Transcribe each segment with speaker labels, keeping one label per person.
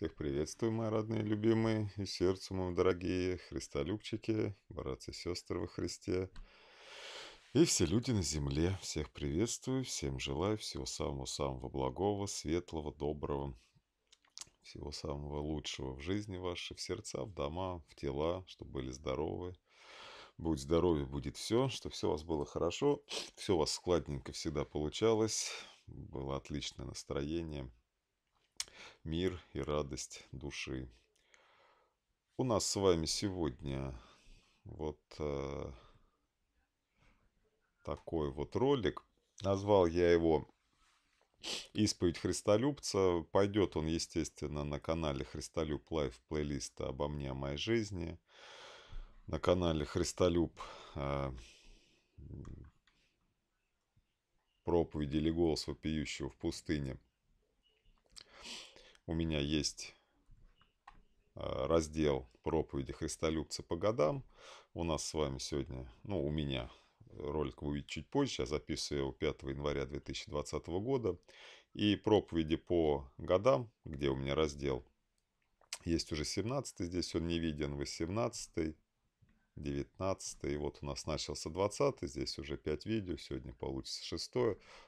Speaker 1: Всех приветствую, мои родные, любимые и сердцу мои дорогие христолюбчики, братья и сестры во Христе и все люди на земле. Всех приветствую, всем желаю всего самого-самого благого, светлого, доброго, всего самого лучшего в жизни вашей, в сердца, в дома, в тела, чтобы были здоровы. Будь здоровье, будет все, чтобы все у вас было хорошо, все у вас складненько всегда получалось, было отличное настроение, мир и радость души. У нас с вами сегодня вот э, такой вот ролик. Назвал я его «Исповедь Христолюбца». Пойдет он, естественно, на канале Христолюб Лайв плейлиста «Обо мне, о моей жизни». На канале Христолюб э, проповеди или голос вопиющего в пустыне. У меня есть э, раздел проповеди Христолюбца по годам. У нас с вами сегодня, ну, у меня ролик вы увидите чуть позже, я записываю его 5 января 2020 года. И проповеди по годам, где у меня раздел, есть уже 17 здесь он не виден, 18 19 и вот у нас начался 20 здесь уже 5 видео, сегодня получится 6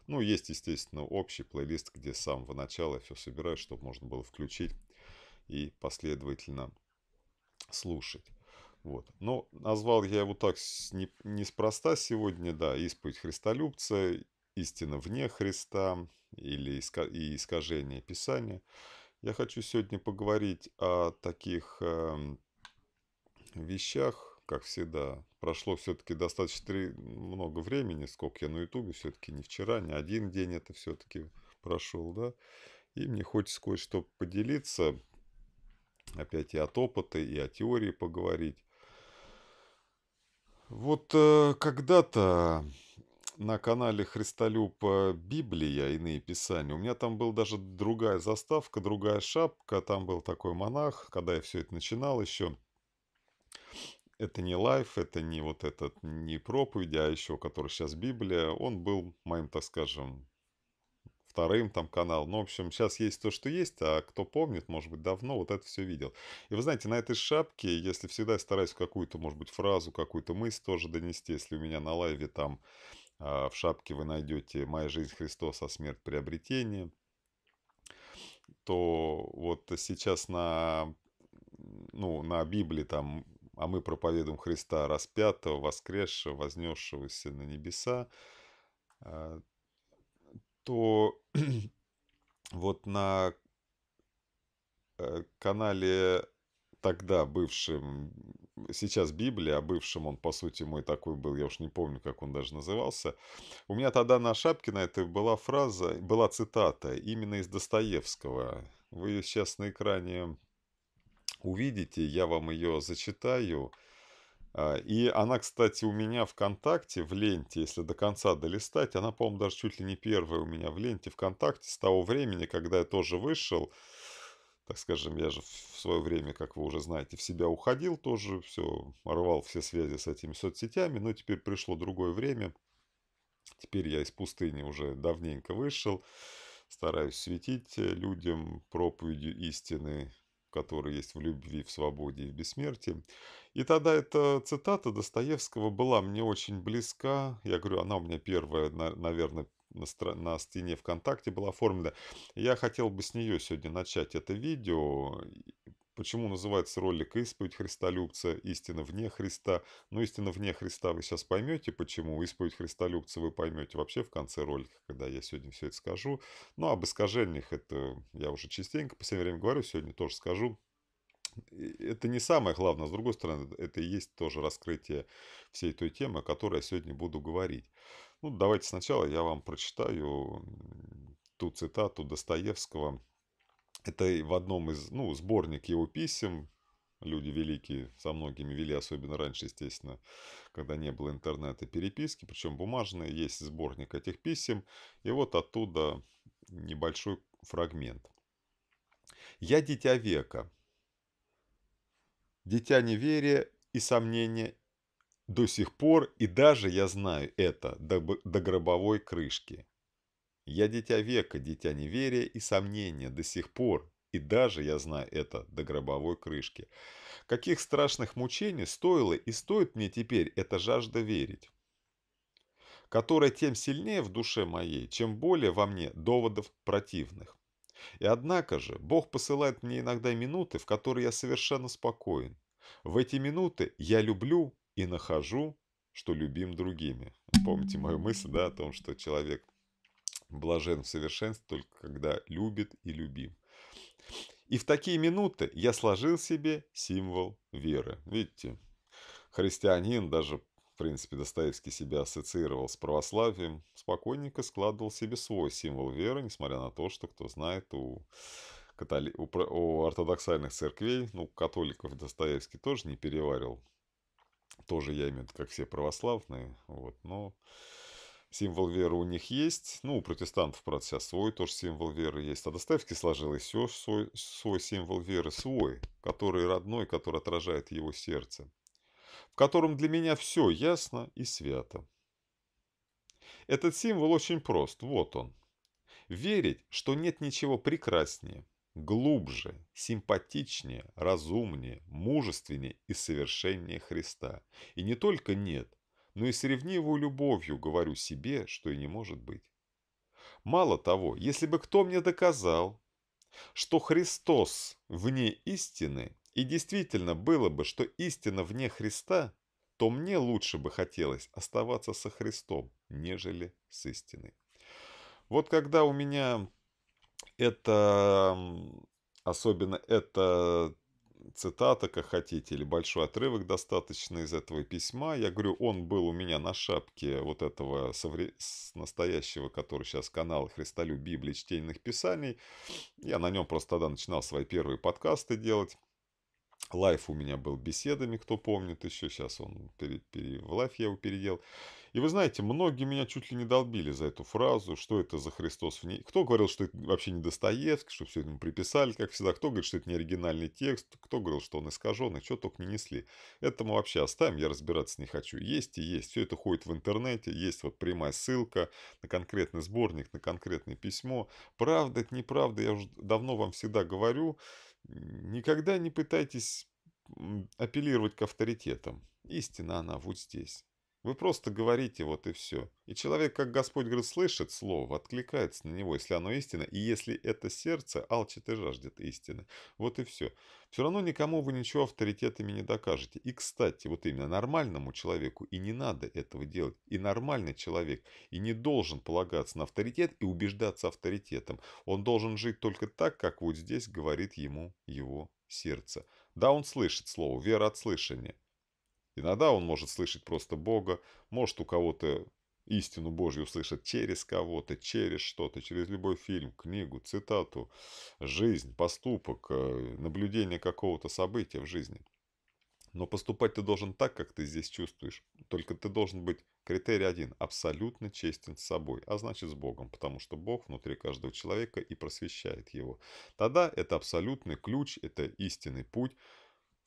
Speaker 1: Ну, есть, естественно, общий плейлист, где с самого начала все собираю, чтобы можно было включить и последовательно слушать. Вот. Но назвал я его так не, неспроста сегодня, да, исповедь христолюбца, истина вне Христа или иска, и искажение Писания. Я хочу сегодня поговорить о таких э, вещах, как всегда. Прошло все-таки достаточно много времени, сколько я на Ютубе, все-таки не вчера, не один день это все-таки прошел, да. И мне хочется кое-что поделиться, опять и от опыта, и о теории поговорить. Вот э, когда-то на канале Христолюб э, Библия, иные писания, у меня там была даже другая заставка, другая шапка, там был такой монах, когда я все это начинал еще. Это не лайф, это не вот этот, не проповедь, а еще, который сейчас Библия. Он был моим, так скажем, вторым там канал. Ну, в общем, сейчас есть то, что есть, а кто помнит, может быть, давно вот это все видел. И вы знаете, на этой шапке, если всегда стараюсь какую-то, может быть, фразу, какую-то мысль тоже донести, если у меня на лайве там э, в шапке вы найдете «Моя жизнь Христос, а смерть приобретение», то вот сейчас на, ну, на Библии там «А мы проповедуем Христа распятого, воскресшего, вознесшегося на небеса», а, то вот на э, канале тогда бывшем, сейчас Библия, а бывшем он, по сути, мой такой был, я уж не помню, как он даже назывался. У меня тогда на шапке на этой была фраза, была цитата именно из Достоевского. Вы ее сейчас на экране увидите, я вам ее зачитаю. А, и она, кстати, у меня ВКонтакте, в ленте, если до конца долистать, она, по-моему, даже чуть ли не первая у меня в ленте ВКонтакте с того времени, когда я тоже вышел. Так скажем, я же в свое время, как вы уже знаете, в себя уходил тоже, все, рвал все связи с этими соцсетями, но теперь пришло другое время. Теперь я из пустыни уже давненько вышел, стараюсь светить людям проповедью истины, которая есть в любви, в свободе и в бессмертии. И тогда эта цитата Достоевского была мне очень близка. Я говорю, она у меня первая, наверное, на, на стене ВКонтакте была оформлена. Я хотел бы с нее сегодня начать это видео. Почему называется ролик «Исповедь Христолюбца. Истина вне Христа». Ну, истина вне Христа вы сейчас поймете, почему. Исповедь Христолюбца вы поймете вообще в конце ролика, когда я сегодня все это скажу. Ну, об искажениях это я уже частенько по всем время говорю, сегодня тоже скажу это не самое главное. С другой стороны, это и есть тоже раскрытие всей той темы, о которой я сегодня буду говорить. Ну, давайте сначала я вам прочитаю ту цитату Достоевского. Это в одном из, ну, сборник его писем. Люди великие со многими вели, особенно раньше, естественно, когда не было интернета, переписки, причем бумажные. Есть сборник этих писем. И вот оттуда небольшой фрагмент. «Я дитя века, дитя неверия и сомнения до сих пор, и даже я знаю это до, до гробовой крышки. Я дитя века, дитя неверия и сомнения до сих пор, И даже, я знаю это, до гробовой крышки. Каких страшных мучений стоило и стоит мне теперь эта жажда верить, которая тем сильнее в душе моей, чем более во мне доводов противных. И однако же Бог посылает мне иногда минуты, в которые я совершенно спокоен. В эти минуты я люблю и нахожу, что любим другими. Помните мою мысль да, о том, что человек блажен в совершенстве только когда любит и любим. И в такие минуты я сложил себе символ веры. Видите, христианин, даже в принципе Достоевский себя ассоциировал с православием, спокойненько складывал себе свой символ веры, несмотря на то, что, кто знает, у, католи... у, у ортодоксальных церквей, ну, католиков Достоевский тоже не переварил. Тоже я имею в виду, как все православные, вот, но символ веры у них есть. Ну, у протестантов, правда, сейчас свой тоже символ веры есть. А Достоевский сложил еще свой, свой символ веры, свой, который родной, который отражает его сердце, в котором для меня все ясно и свято. Этот символ очень прост. Вот он. Верить, что нет ничего прекраснее, глубже, симпатичнее, разумнее, мужественнее и совершеннее Христа. И не только нет, но и с ревнивой любовью говорю себе, что и не может быть. Мало того, если бы кто мне доказал, что Христос вне истины, и действительно было бы, что истина вне Христа, то мне лучше бы хотелось оставаться со Христом, нежели с истиной. Вот когда у меня это, особенно это цитата, как хотите, или большой отрывок достаточно из этого письма. Я говорю, он был у меня на шапке вот этого совре... настоящего, который сейчас канал Христолюб Библии чтениных писаний. Я на нем просто тогда начинал свои первые подкасты делать. Live у меня был беседами, кто помнит еще. Сейчас он пере... Пере... в live я его переделал. И вы знаете, многие меня чуть ли не долбили за эту фразу, что это за Христос вне. Кто говорил, что это вообще не Достоевский, что все ему приписали, как всегда. Кто говорит, что это не оригинальный текст, кто говорил, что он искаженный, что только не несли. Это мы вообще оставим, я разбираться не хочу. Есть и есть. Все это ходит в интернете, есть вот прямая ссылка на конкретный сборник, на конкретное письмо. Правда, это неправда, я уже давно вам всегда говорю. Никогда не пытайтесь апеллировать к авторитетам. Истина она вот здесь. Вы просто говорите, вот и все. И человек, как Господь говорит, слышит слово, откликается на него, если оно истина, и если это сердце алчит и жаждет истины. Вот и все. Все равно никому вы ничего авторитетами не докажете. И, кстати, вот именно нормальному человеку и не надо этого делать. И нормальный человек и не должен полагаться на авторитет и убеждаться авторитетом. Он должен жить только так, как вот здесь говорит ему его сердце. Да, он слышит слово, вера от слышания. Иногда он может слышать просто Бога, может у кого-то истину Божью услышать через кого-то, через что-то, через любой фильм, книгу, цитату, жизнь, поступок, э, наблюдение какого-то события в жизни. Но поступать ты должен так, как ты здесь чувствуешь. Только ты должен быть, критерий один, абсолютно честен с собой, а значит с Богом, потому что Бог внутри каждого человека и просвещает его. Тогда это абсолютный ключ, это истинный путь,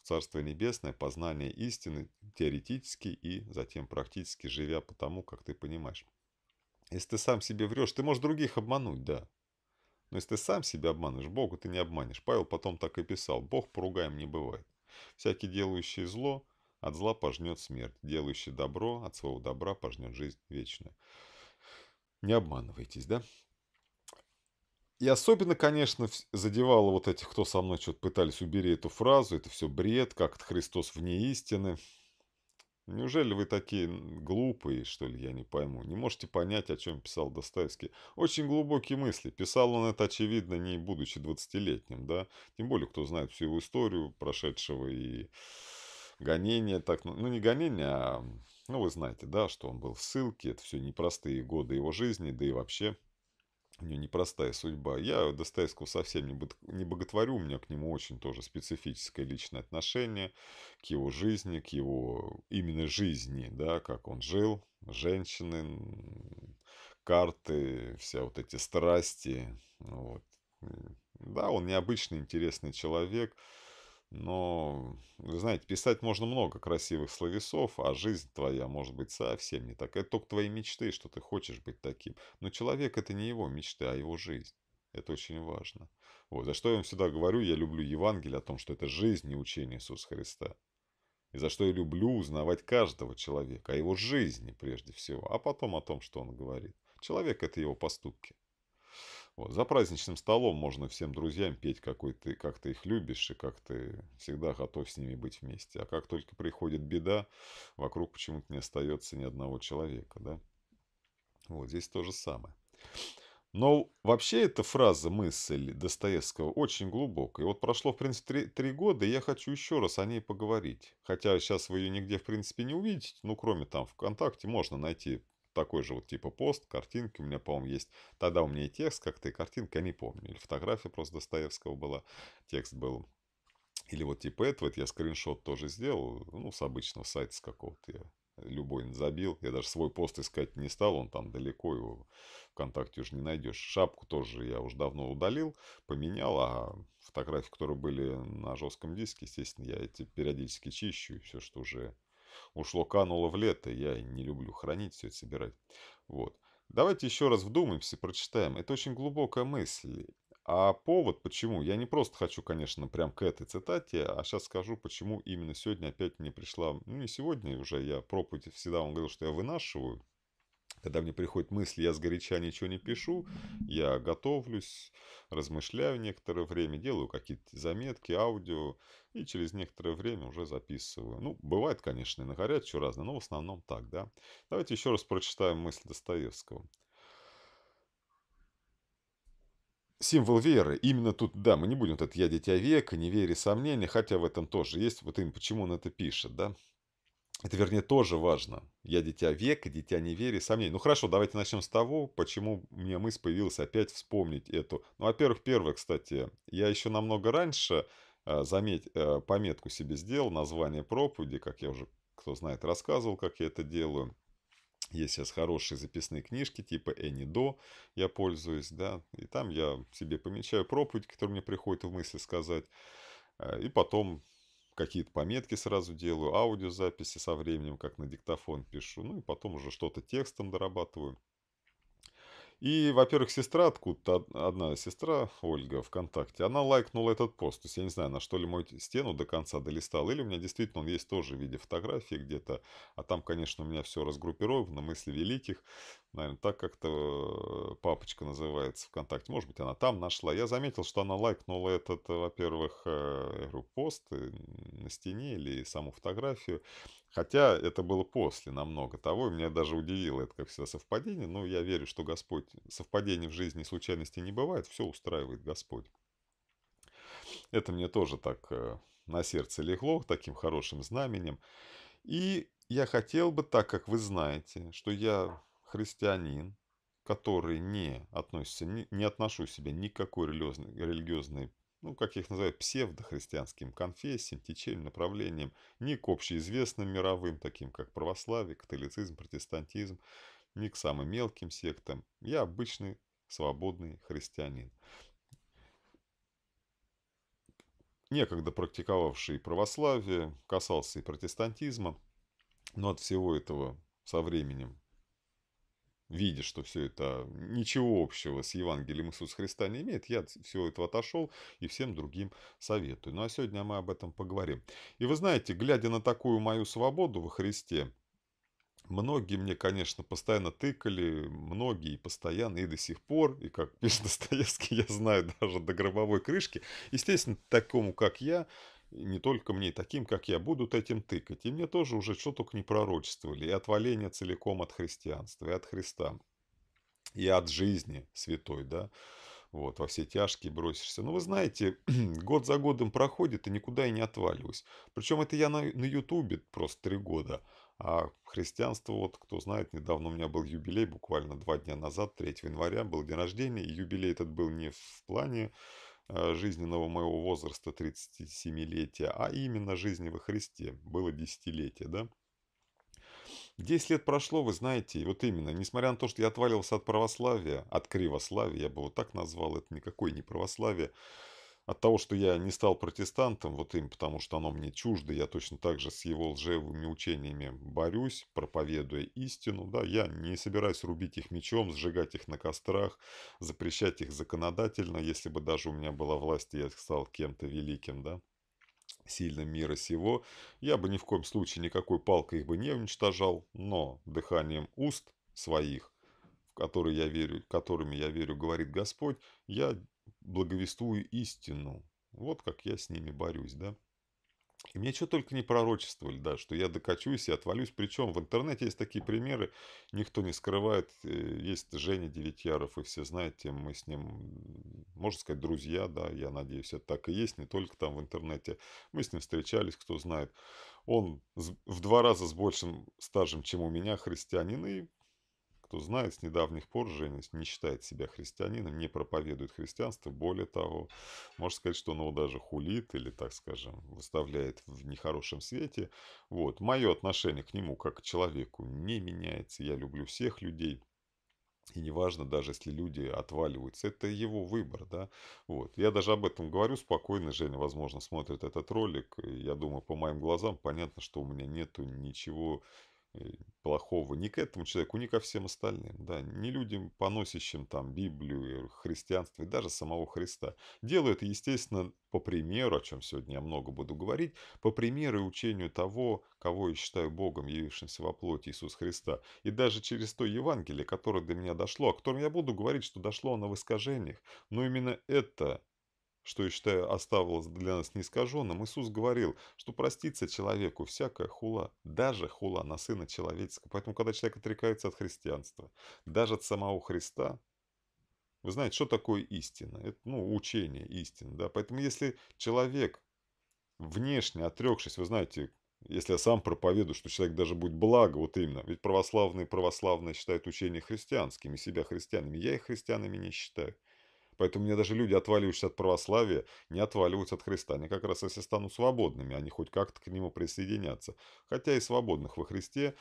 Speaker 1: Царство Небесное, познание истины теоретически и затем практически, живя по тому, как ты понимаешь. Если ты сам себе врешь, ты можешь других обмануть, да. Но если ты сам себя обманываешь, Богу ты не обманешь. Павел потом так и писал. Бог поругаем не бывает. Всякий делающий зло от зла пожнет смерть. Делающий добро от своего добра пожнет жизнь вечную. Не обманывайтесь, да? И особенно, конечно, задевало вот этих, кто со мной что-то пытались убери эту фразу, это все бред, как это Христос вне истины. Неужели вы такие глупые, что ли, я не пойму? Не можете понять, о чем писал Достоевский? Очень глубокие мысли. Писал он это, очевидно, не будучи 20-летним, да? Тем более, кто знает всю его историю прошедшего и гонения, так, ну, ну не гонения, а, ну вы знаете, да, что он был в ссылке, это все непростые годы его жизни, да и вообще у него непростая судьба. Я Достоевского совсем не боготворю, у меня к нему очень тоже специфическое личное отношение к его жизни, к его именно жизни, да, как он жил, женщины, карты, вся вот эти страсти. Вот. Да, он необычный, интересный человек. Но, вы знаете, писать можно много красивых словесов, а жизнь твоя может быть совсем не такая. Это только твои мечты, что ты хочешь быть таким. Но человек это не его мечты, а его жизнь. Это очень важно. Вот. За что я вам всегда говорю, я люблю Евангелие о том, что это жизнь и учение Иисуса Христа. И за что я люблю узнавать каждого человека, о его жизни прежде всего, а потом о том, что он говорит. Человек – это его поступки. Вот. За праздничным столом можно всем друзьям петь, какой ты, как ты их любишь, и как ты всегда готов с ними быть вместе. А как только приходит беда, вокруг почему-то не остается ни одного человека. Да? Вот здесь то же самое. Но вообще эта фраза, мысль Достоевского очень глубокая. И вот прошло, в принципе, три, три года, и я хочу еще раз о ней поговорить. Хотя сейчас вы ее нигде, в принципе, не увидите. Ну, кроме там ВКонтакте, можно найти такой же вот типа пост, картинки у меня, по-моему, есть. Тогда у меня и текст как-то, и картинка, я не помню. Или фотография просто Достоевского была, текст был. Или вот типа этого, это я скриншот тоже сделал, ну, с обычного сайта, с какого-то я любой забил. Я даже свой пост искать не стал, он там далеко, его ВКонтакте уже не найдешь. Шапку тоже я уже давно удалил, поменял, а фотографии, которые были на жестком диске, естественно, я эти периодически чищу, и все, что уже ушло, кануло в лето, я не люблю хранить, все это собирать. Вот. Давайте еще раз вдумаемся, прочитаем. Это очень глубокая мысль. А повод, почему? Я не просто хочу, конечно, прям к этой цитате, а сейчас скажу, почему именно сегодня опять мне пришла, ну не сегодня уже, я проповедь всегда он говорил, что я вынашиваю. Когда мне приходит мысль, я сгоряча ничего не пишу, я готовлюсь, размышляю некоторое время, делаю какие-то заметки, аудио, и через некоторое время уже записываю. Ну, бывает, конечно, и на горячую разное, но в основном так, да. Давайте еще раз прочитаем мысль Достоевского. символ веры. Именно тут, да, мы не будем вот это «я дитя века», «не вере сомнения», хотя в этом тоже есть, вот им почему он это пишет, да. Это, вернее, тоже важно. Я дитя века, дитя неверия, сомнений. Ну хорошо, давайте начнем с того, почему у меня мысль появилась опять вспомнить эту. Ну, во-первых, первое, кстати, я еще намного раньше, э, заметь, э, пометку себе сделал, название проповеди, как я уже, кто знает, рассказывал, как я это делаю. Есть сейчас хорошие записные книжки типа Эни До, я пользуюсь, да, и там я себе помечаю проповедь, которую мне приходит в мысли сказать, э, и потом какие-то пометки сразу делаю, аудиозаписи со временем, как на диктофон пишу, ну и потом уже что-то текстом дорабатываю. И, во-первых, сестра откуда-то, одна сестра, Ольга, ВКонтакте, она лайкнула этот пост. То есть я не знаю, на что ли мой стену до конца долистал, или у меня действительно он есть тоже в виде фотографии где-то. А там, конечно, у меня все разгруппировано, мысли великих. Наверное, так как-то э, папочка называется ВКонтакте. Может быть, она там нашла. Я заметил, что она лайкнула этот, во-первых, э, пост э, на стене или саму фотографию. Хотя это было после намного того, и меня даже удивило это, как всегда, совпадение. Но я верю, что Господь, совпадений в жизни случайности не бывает, все устраивает Господь. Это мне тоже так э, на сердце легло, таким хорошим знаменем. И я хотел бы, так как вы знаете, что я христианин, который не относится, не, не отношу себя ни к какой религиозной, религиозной ну, как их называют, псевдохристианским конфессиям, течениям, направлениям, ни к общеизвестным мировым, таким как православие, католицизм, протестантизм, ни к самым мелким сектам. Я обычный свободный христианин. Некогда практиковавший православие, касался и протестантизма, но от всего этого со временем видя, что все это ничего общего с Евангелием Иисуса Христа не имеет, я от всего этого отошел и всем другим советую. Ну а сегодня мы об этом поговорим. И вы знаете, глядя на такую мою свободу во Христе, Многие мне, конечно, постоянно тыкали, многие постоянно и до сих пор, и как пишет Достоевский, я знаю даже до гробовой крышки. Естественно, такому, как я, не только мне, таким, как я, будут этим тыкать. И мне тоже уже что только не пророчествовали. И отваление целиком от христианства, и от Христа, и от жизни святой, да. Вот, во все тяжкие бросишься. Но вы знаете, год за годом проходит, и никуда и не отваливаюсь. Причем это я на, на Ютубе просто три года. А христианство, вот кто знает, недавно у меня был юбилей, буквально два дня назад, 3 января, был день рождения. И юбилей этот был не в плане жизненного моего возраста 37-летия, а именно жизни во Христе. Было десятилетие, да? 10 лет прошло, вы знаете, и вот именно, несмотря на то, что я отваливался от православия, от кривославия, я бы вот так назвал, это никакое не православие, от того, что я не стал протестантом, вот им, потому что оно мне чуждо, я точно так же с его лжевыми учениями борюсь, проповедуя истину, да, я не собираюсь рубить их мечом, сжигать их на кострах, запрещать их законодательно, если бы даже у меня была власть, и я стал кем-то великим, да, сильным мира сего, я бы ни в коем случае никакой палкой их бы не уничтожал, но дыханием уст своих, в которые я верю, которыми я верю, говорит Господь, я благовествую истину. Вот как я с ними борюсь, да. И мне что только не пророчествовали, да, что я докачусь и отвалюсь. Причем в интернете есть такие примеры, никто не скрывает. Э, есть Женя Девятьяров, и все знаете, мы с ним, можно сказать, друзья, да, я надеюсь, это так и есть, не только там в интернете. Мы с ним встречались, кто знает. Он в два раза с большим стажем, чем у меня, христианин, и кто знает, с недавних пор Женя не считает себя христианином, не проповедует христианство. Более того, можно сказать, что он его даже хулит или, так скажем, выставляет в нехорошем свете. Вот. Мое отношение к нему как к человеку не меняется. Я люблю всех людей. И неважно, даже если люди отваливаются, это его выбор, да. Вот. Я даже об этом говорю спокойно. Женя, возможно, смотрит этот ролик. Я думаю, по моим глазам понятно, что у меня нету ничего плохого ни к этому человеку, ни ко всем остальным. Да, не людям, поносящим там Библию, христианство и даже самого Христа. Делаю это, естественно, по примеру, о чем сегодня я много буду говорить, по примеру и учению того, кого я считаю Богом, явившимся во плоти Иисус Христа. И даже через то Евангелие, которое до меня дошло, о котором я буду говорить, что дошло оно в искажениях, но именно это что, я считаю, оставалось для нас неискаженным, Иисус говорил, что простится человеку всякая хула, даже хула на Сына Человеческого. Поэтому, когда человек отрекается от христианства, даже от самого Христа, вы знаете, что такое истина? Это, ну, учение истины, да. Поэтому, если человек внешне отрекшись, вы знаете, если я сам проповедую, что человек даже будет благо, вот именно, ведь православные православные считают учение христианскими, себя христианами, я их христианами не считаю. Поэтому мне даже люди, отваливающиеся от православия, не отваливаются от Христа. Они как раз если станут свободными, они хоть как-то к нему присоединятся. Хотя и свободных во Христе,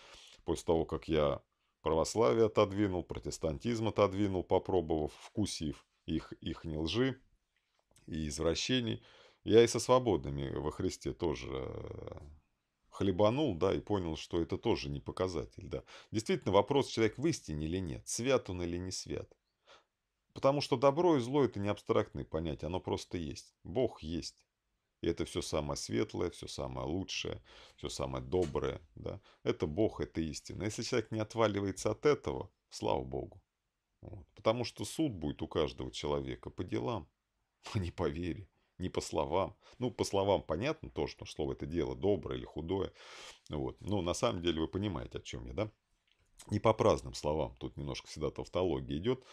Speaker 1: после того, как я православие отодвинул, протестантизм отодвинул, попробовав, вкусив их, их не лжи и извращений, я и со свободными во Христе тоже э, хлебанул, да, и понял, что это тоже не показатель, да. Действительно, вопрос, человек в истине или нет, свят он или не свят. Потому что добро и зло это не абстрактные понятия, оно просто есть. Бог есть. И это все самое светлое, все самое лучшее, все самое доброе. Да? Это Бог, это истина. Если человек не отваливается от этого, слава Богу. Вот. Потому что суд будет у каждого человека по делам, а не по вере, не по словам. Ну, по словам понятно тоже, что слово это дело доброе или худое. Вот. Но на самом деле вы понимаете, о чем я, да? Не по праздным словам. Тут немножко всегда тавтология идет.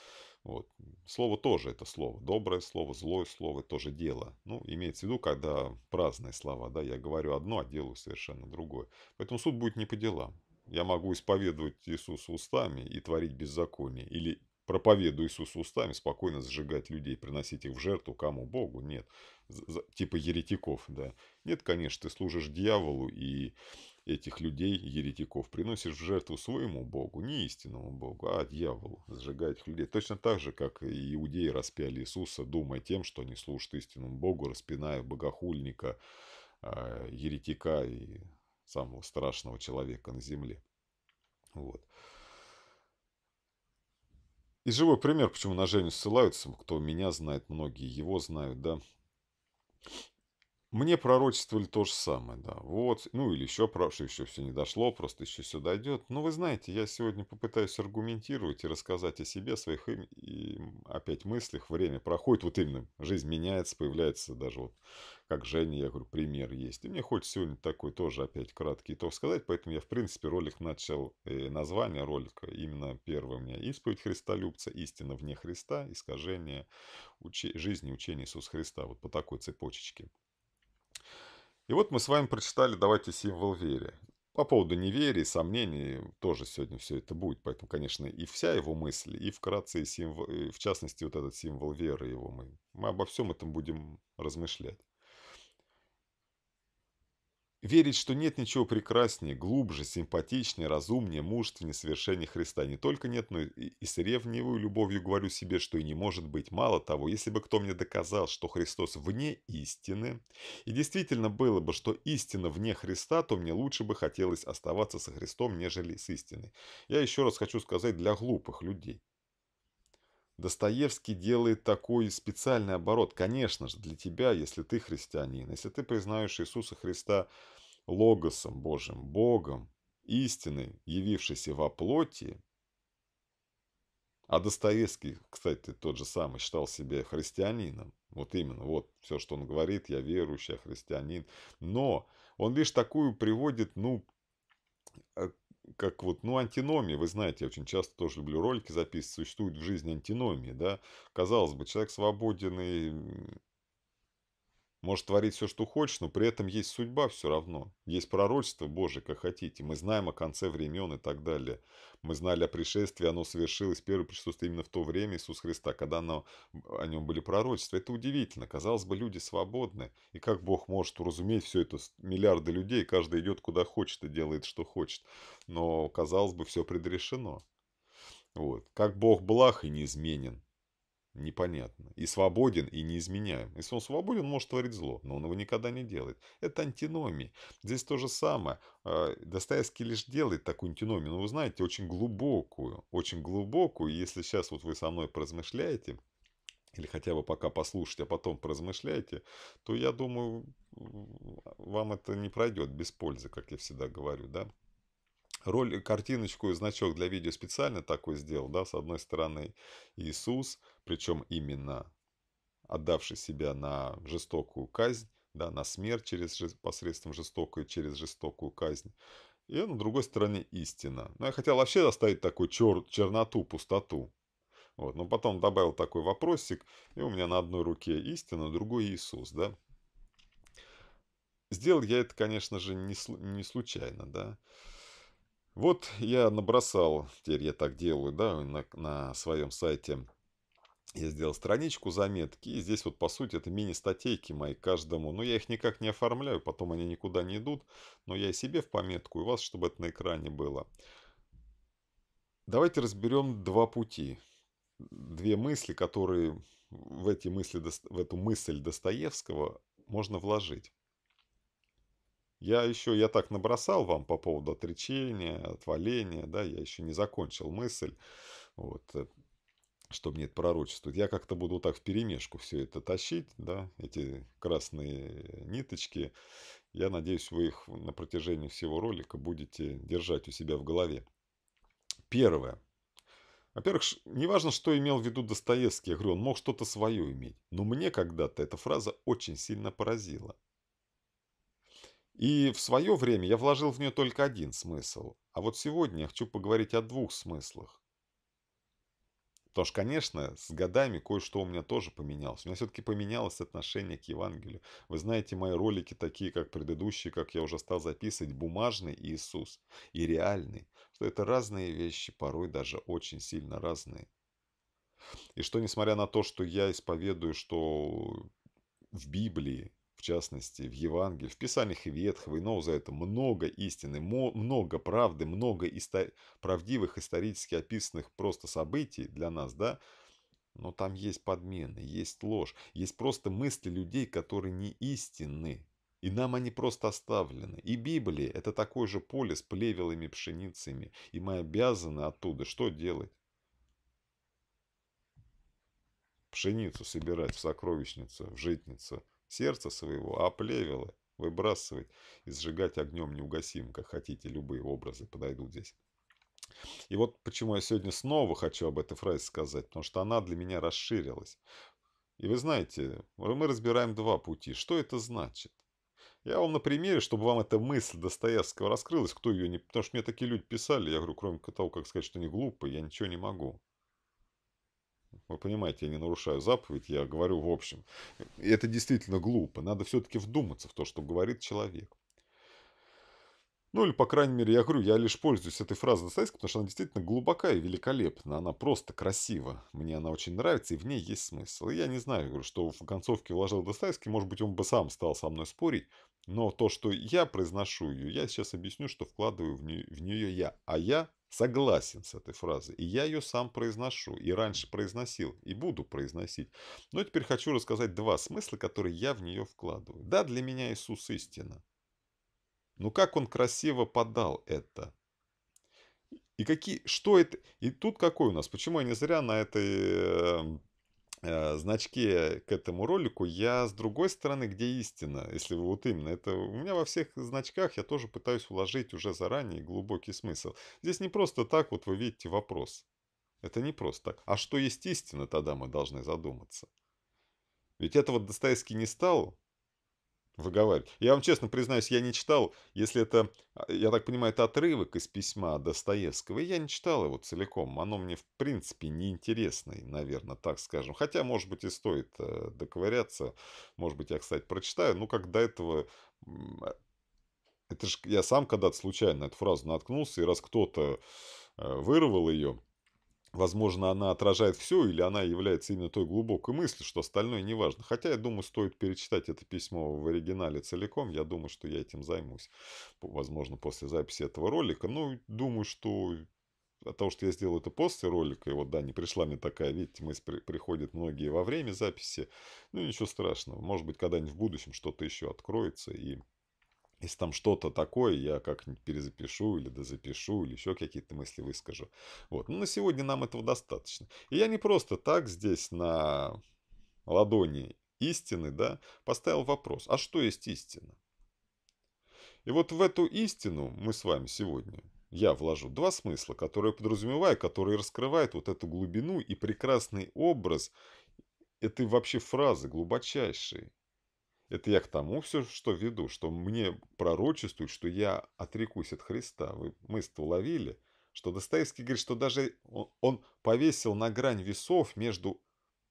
Speaker 1: Вот. Слово тоже это слово. Доброе слово, злое слово тоже дело. Ну, имеется в виду, когда праздные слова, да, я говорю одно, а делаю совершенно другое. Поэтому суд будет не по делам. Я могу исповедовать Иисуса устами и творить беззаконие. Или проповедую Иисуса устами, спокойно сжигать людей, приносить их в жертву кому? Богу? Нет. Типа еретиков, да. Нет, конечно, ты служишь дьяволу и этих людей, еретиков, приносишь в жертву своему Богу, не истинному Богу, а дьяволу, сжигая этих людей. Точно так же, как и иудеи распяли Иисуса, думая тем, что они служат истинному Богу, распиная богохульника, а, еретика и самого страшного человека на земле. Вот. И живой пример, почему на Женю ссылаются, кто меня знает, многие его знают, да. Мне пророчествовали то же самое, да. Вот, ну или еще, что еще все не дошло, просто еще все дойдет. Но вы знаете, я сегодня попытаюсь аргументировать и рассказать о себе, своих и опять мыслях. Время проходит, вот именно, жизнь меняется, появляется даже вот, как Женя, я говорю, пример есть. И мне хочется сегодня такой тоже опять краткий итог сказать, поэтому я, в принципе, ролик начал, э, название ролика именно первое у меня «Исповедь Христолюбца», «Истина вне Христа», «Искажение учи, жизни учения Иисуса Христа». Вот по такой цепочечке. И вот мы с вами прочитали, давайте, символ веры. По поводу неверия, сомнений тоже сегодня все это будет. Поэтому, конечно, и вся его мысль, и вкратце, и символ, и в частности, вот этот символ веры его мы. Мы обо всем этом будем размышлять. Верить, что нет ничего прекраснее, глубже, симпатичнее, разумнее, мужественнее совершения Христа. Не только нет, но и, с ревнивой любовью говорю себе, что и не может быть. Мало того, если бы кто мне доказал, что Христос вне истины, и действительно было бы, что истина вне Христа, то мне лучше бы хотелось оставаться со Христом, нежели с истиной. Я еще раз хочу сказать для глупых людей. Достоевский делает такой специальный оборот. Конечно же, для тебя, если ты христианин, если ты признаешь Иисуса Христа Логосом Божьим, Богом, истиной, явившейся во плоти, а Достоевский, кстати, тот же самый, считал себя христианином. Вот именно, вот все, что он говорит, я верующий, я христианин. Но он лишь такую приводит, ну, э, как вот, ну, антиномия, вы знаете, я очень часто тоже люблю ролики записывать, существует в жизни антиномия, да. Казалось бы, человек свободен и может творить все, что хочешь, но при этом есть судьба все равно. Есть пророчество Божие, как хотите. Мы знаем о конце времен и так далее. Мы знали о пришествии, оно совершилось, первое присутствие именно в то время Иисуса Христа, когда оно, о нем были пророчества. Это удивительно. Казалось бы, люди свободны. И как Бог может уразуметь все это? Миллиарды людей, каждый идет куда хочет и делает, что хочет. Но, казалось бы, все предрешено. Вот. Как Бог благ и неизменен непонятно. И свободен, и неизменяем. Если он свободен, он может творить зло, но он его никогда не делает. Это антиномия. Здесь то же самое. А, Достоевский лишь делает такую антиномию, но вы знаете, очень глубокую. Очень глубокую. Если сейчас вот вы со мной поразмышляете, или хотя бы пока послушайте, а потом поразмышляете, то я думаю, вам это не пройдет без пользы, как я всегда говорю, да роль, картиночку и значок для видео специально такой сделал, да, с одной стороны Иисус, причем именно отдавший себя на жестокую казнь, да, на смерть через, посредством жестокой, через жестокую казнь. И на другой стороне истина. Но я хотел вообще оставить такую чер, черноту, пустоту. Вот. Но потом добавил такой вопросик, и у меня на одной руке истина, на другой Иисус, да. Сделал я это, конечно же, не, не случайно, да. Вот я набросал, теперь я так делаю, да, на, на своем сайте. Я сделал страничку заметки, и здесь вот по сути это мини-статейки мои каждому. Но я их никак не оформляю, потом они никуда не идут. Но я и себе в пометку, и вас, чтобы это на экране было. Давайте разберем два пути. Две мысли, которые в, эти мысли, в эту мысль Достоевского можно вложить. Я еще, я так набросал вам по поводу отречения, отваления, да, я еще не закончил мысль, вот, э, что мне это пророчествует. Я как-то буду так в перемешку все это тащить, да, эти красные ниточки. Я надеюсь, вы их на протяжении всего ролика будете держать у себя в голове. Первое. Во-первых, не важно, что имел в виду Достоевский, я говорю, он мог что-то свое иметь. Но мне когда-то эта фраза очень сильно поразила. И в свое время я вложил в нее только один смысл. А вот сегодня я хочу поговорить о двух смыслах. Потому что, конечно, с годами кое-что у меня тоже поменялось. У меня все-таки поменялось отношение к Евангелию. Вы знаете, мои ролики такие, как предыдущие, как я уже стал записывать, бумажный Иисус и реальный. Что это разные вещи, порой даже очень сильно разные. И что, несмотря на то, что я исповедую, что в Библии в частности, в Евангелии, в Писаниях Ветхого, и Нового Завета много истины, много правды, много истор... правдивых исторически описанных просто событий для нас, да, но там есть подмены, есть ложь, есть просто мысли людей, которые не истинны, и нам они просто оставлены. И Библия – это такое же поле с плевелыми пшеницами, и мы обязаны оттуда что делать? Пшеницу собирать в сокровищницу, в житницу, сердца своего, а плевелы выбрасывать и сжигать огнем неугасимым, как хотите, любые образы подойдут здесь. И вот почему я сегодня снова хочу об этой фразе сказать, потому что она для меня расширилась. И вы знаете, мы разбираем два пути. Что это значит? Я вам на примере, чтобы вам эта мысль Достоевского раскрылась, кто ее не... Потому что мне такие люди писали, я говорю, кроме того, как сказать, что они глупые, я ничего не могу. Вы понимаете, я не нарушаю заповедь, я говорю в общем. И это действительно глупо. Надо все-таки вдуматься в то, что говорит человек. Ну, или, по крайней мере, я говорю, я лишь пользуюсь этой фразой Достоевского, потому что она действительно глубока и великолепна. Она просто красива. Мне она очень нравится, и в ней есть смысл. И я не знаю, говорю, что в концовке вложил Достоевский. Может быть, он бы сам стал со мной спорить. Но то, что я произношу ее, я сейчас объясню, что вкладываю в нее, в нее я. А я согласен с этой фразой. И я ее сам произношу. И раньше произносил. И буду произносить. Но теперь хочу рассказать два смысла, которые я в нее вкладываю. Да, для меня Иисус истина. Ну как он красиво подал это? И какие, что это? И тут какой у нас? Почему я не зря на этой э, значке к этому ролику, я с другой стороны, где истина, если вы вот именно, это у меня во всех значках я тоже пытаюсь уложить уже заранее глубокий смысл. Здесь не просто так, вот вы видите вопрос. Это не просто так. А что есть истина, тогда мы должны задуматься. Ведь этого Достоевский не стал выговаривать. Я вам честно признаюсь, я не читал, если это, а, я так понимаю, это отрывок из письма Достоевского, я не читал его целиком. Оно мне, в принципе, неинтересно, наверное, так скажем. Хотя, может быть, и стоит э, доковыряться. Может быть, я, кстати, прочитаю. Ну, как до этого... А, это же я сам когда-то случайно эту фразу наткнулся, и раз кто-то э, вырвал ее, Возможно, она отражает все, или она является именно той глубокой мыслью, что остальное не важно. Хотя, я думаю, стоит перечитать это письмо в оригинале целиком. Я думаю, что я этим займусь. Возможно, после записи этого ролика. Ну, думаю, что от того, что я сделал это после ролика, и вот, да, не пришла мне такая, видите, мысль при, приходит многие во время записи. Ну, ничего страшного. Может быть, когда-нибудь в будущем что-то еще откроется, и если там что-то такое, я как-нибудь перезапишу или дозапишу, или еще какие-то мысли выскажу. Вот. Но на сегодня нам этого достаточно. И я не просто так здесь на ладони истины, да, поставил вопрос, а что есть истина? И вот в эту истину мы с вами сегодня, я вложу два смысла, которые подразумеваю, которые раскрывают вот эту глубину и прекрасный образ этой вообще фразы глубочайшей. Это я к тому все, что веду, что мне пророчествуют, что я отрекусь от Христа. Вы мысль уловили? Что Достоевский говорит, что даже он повесил на грань весов между...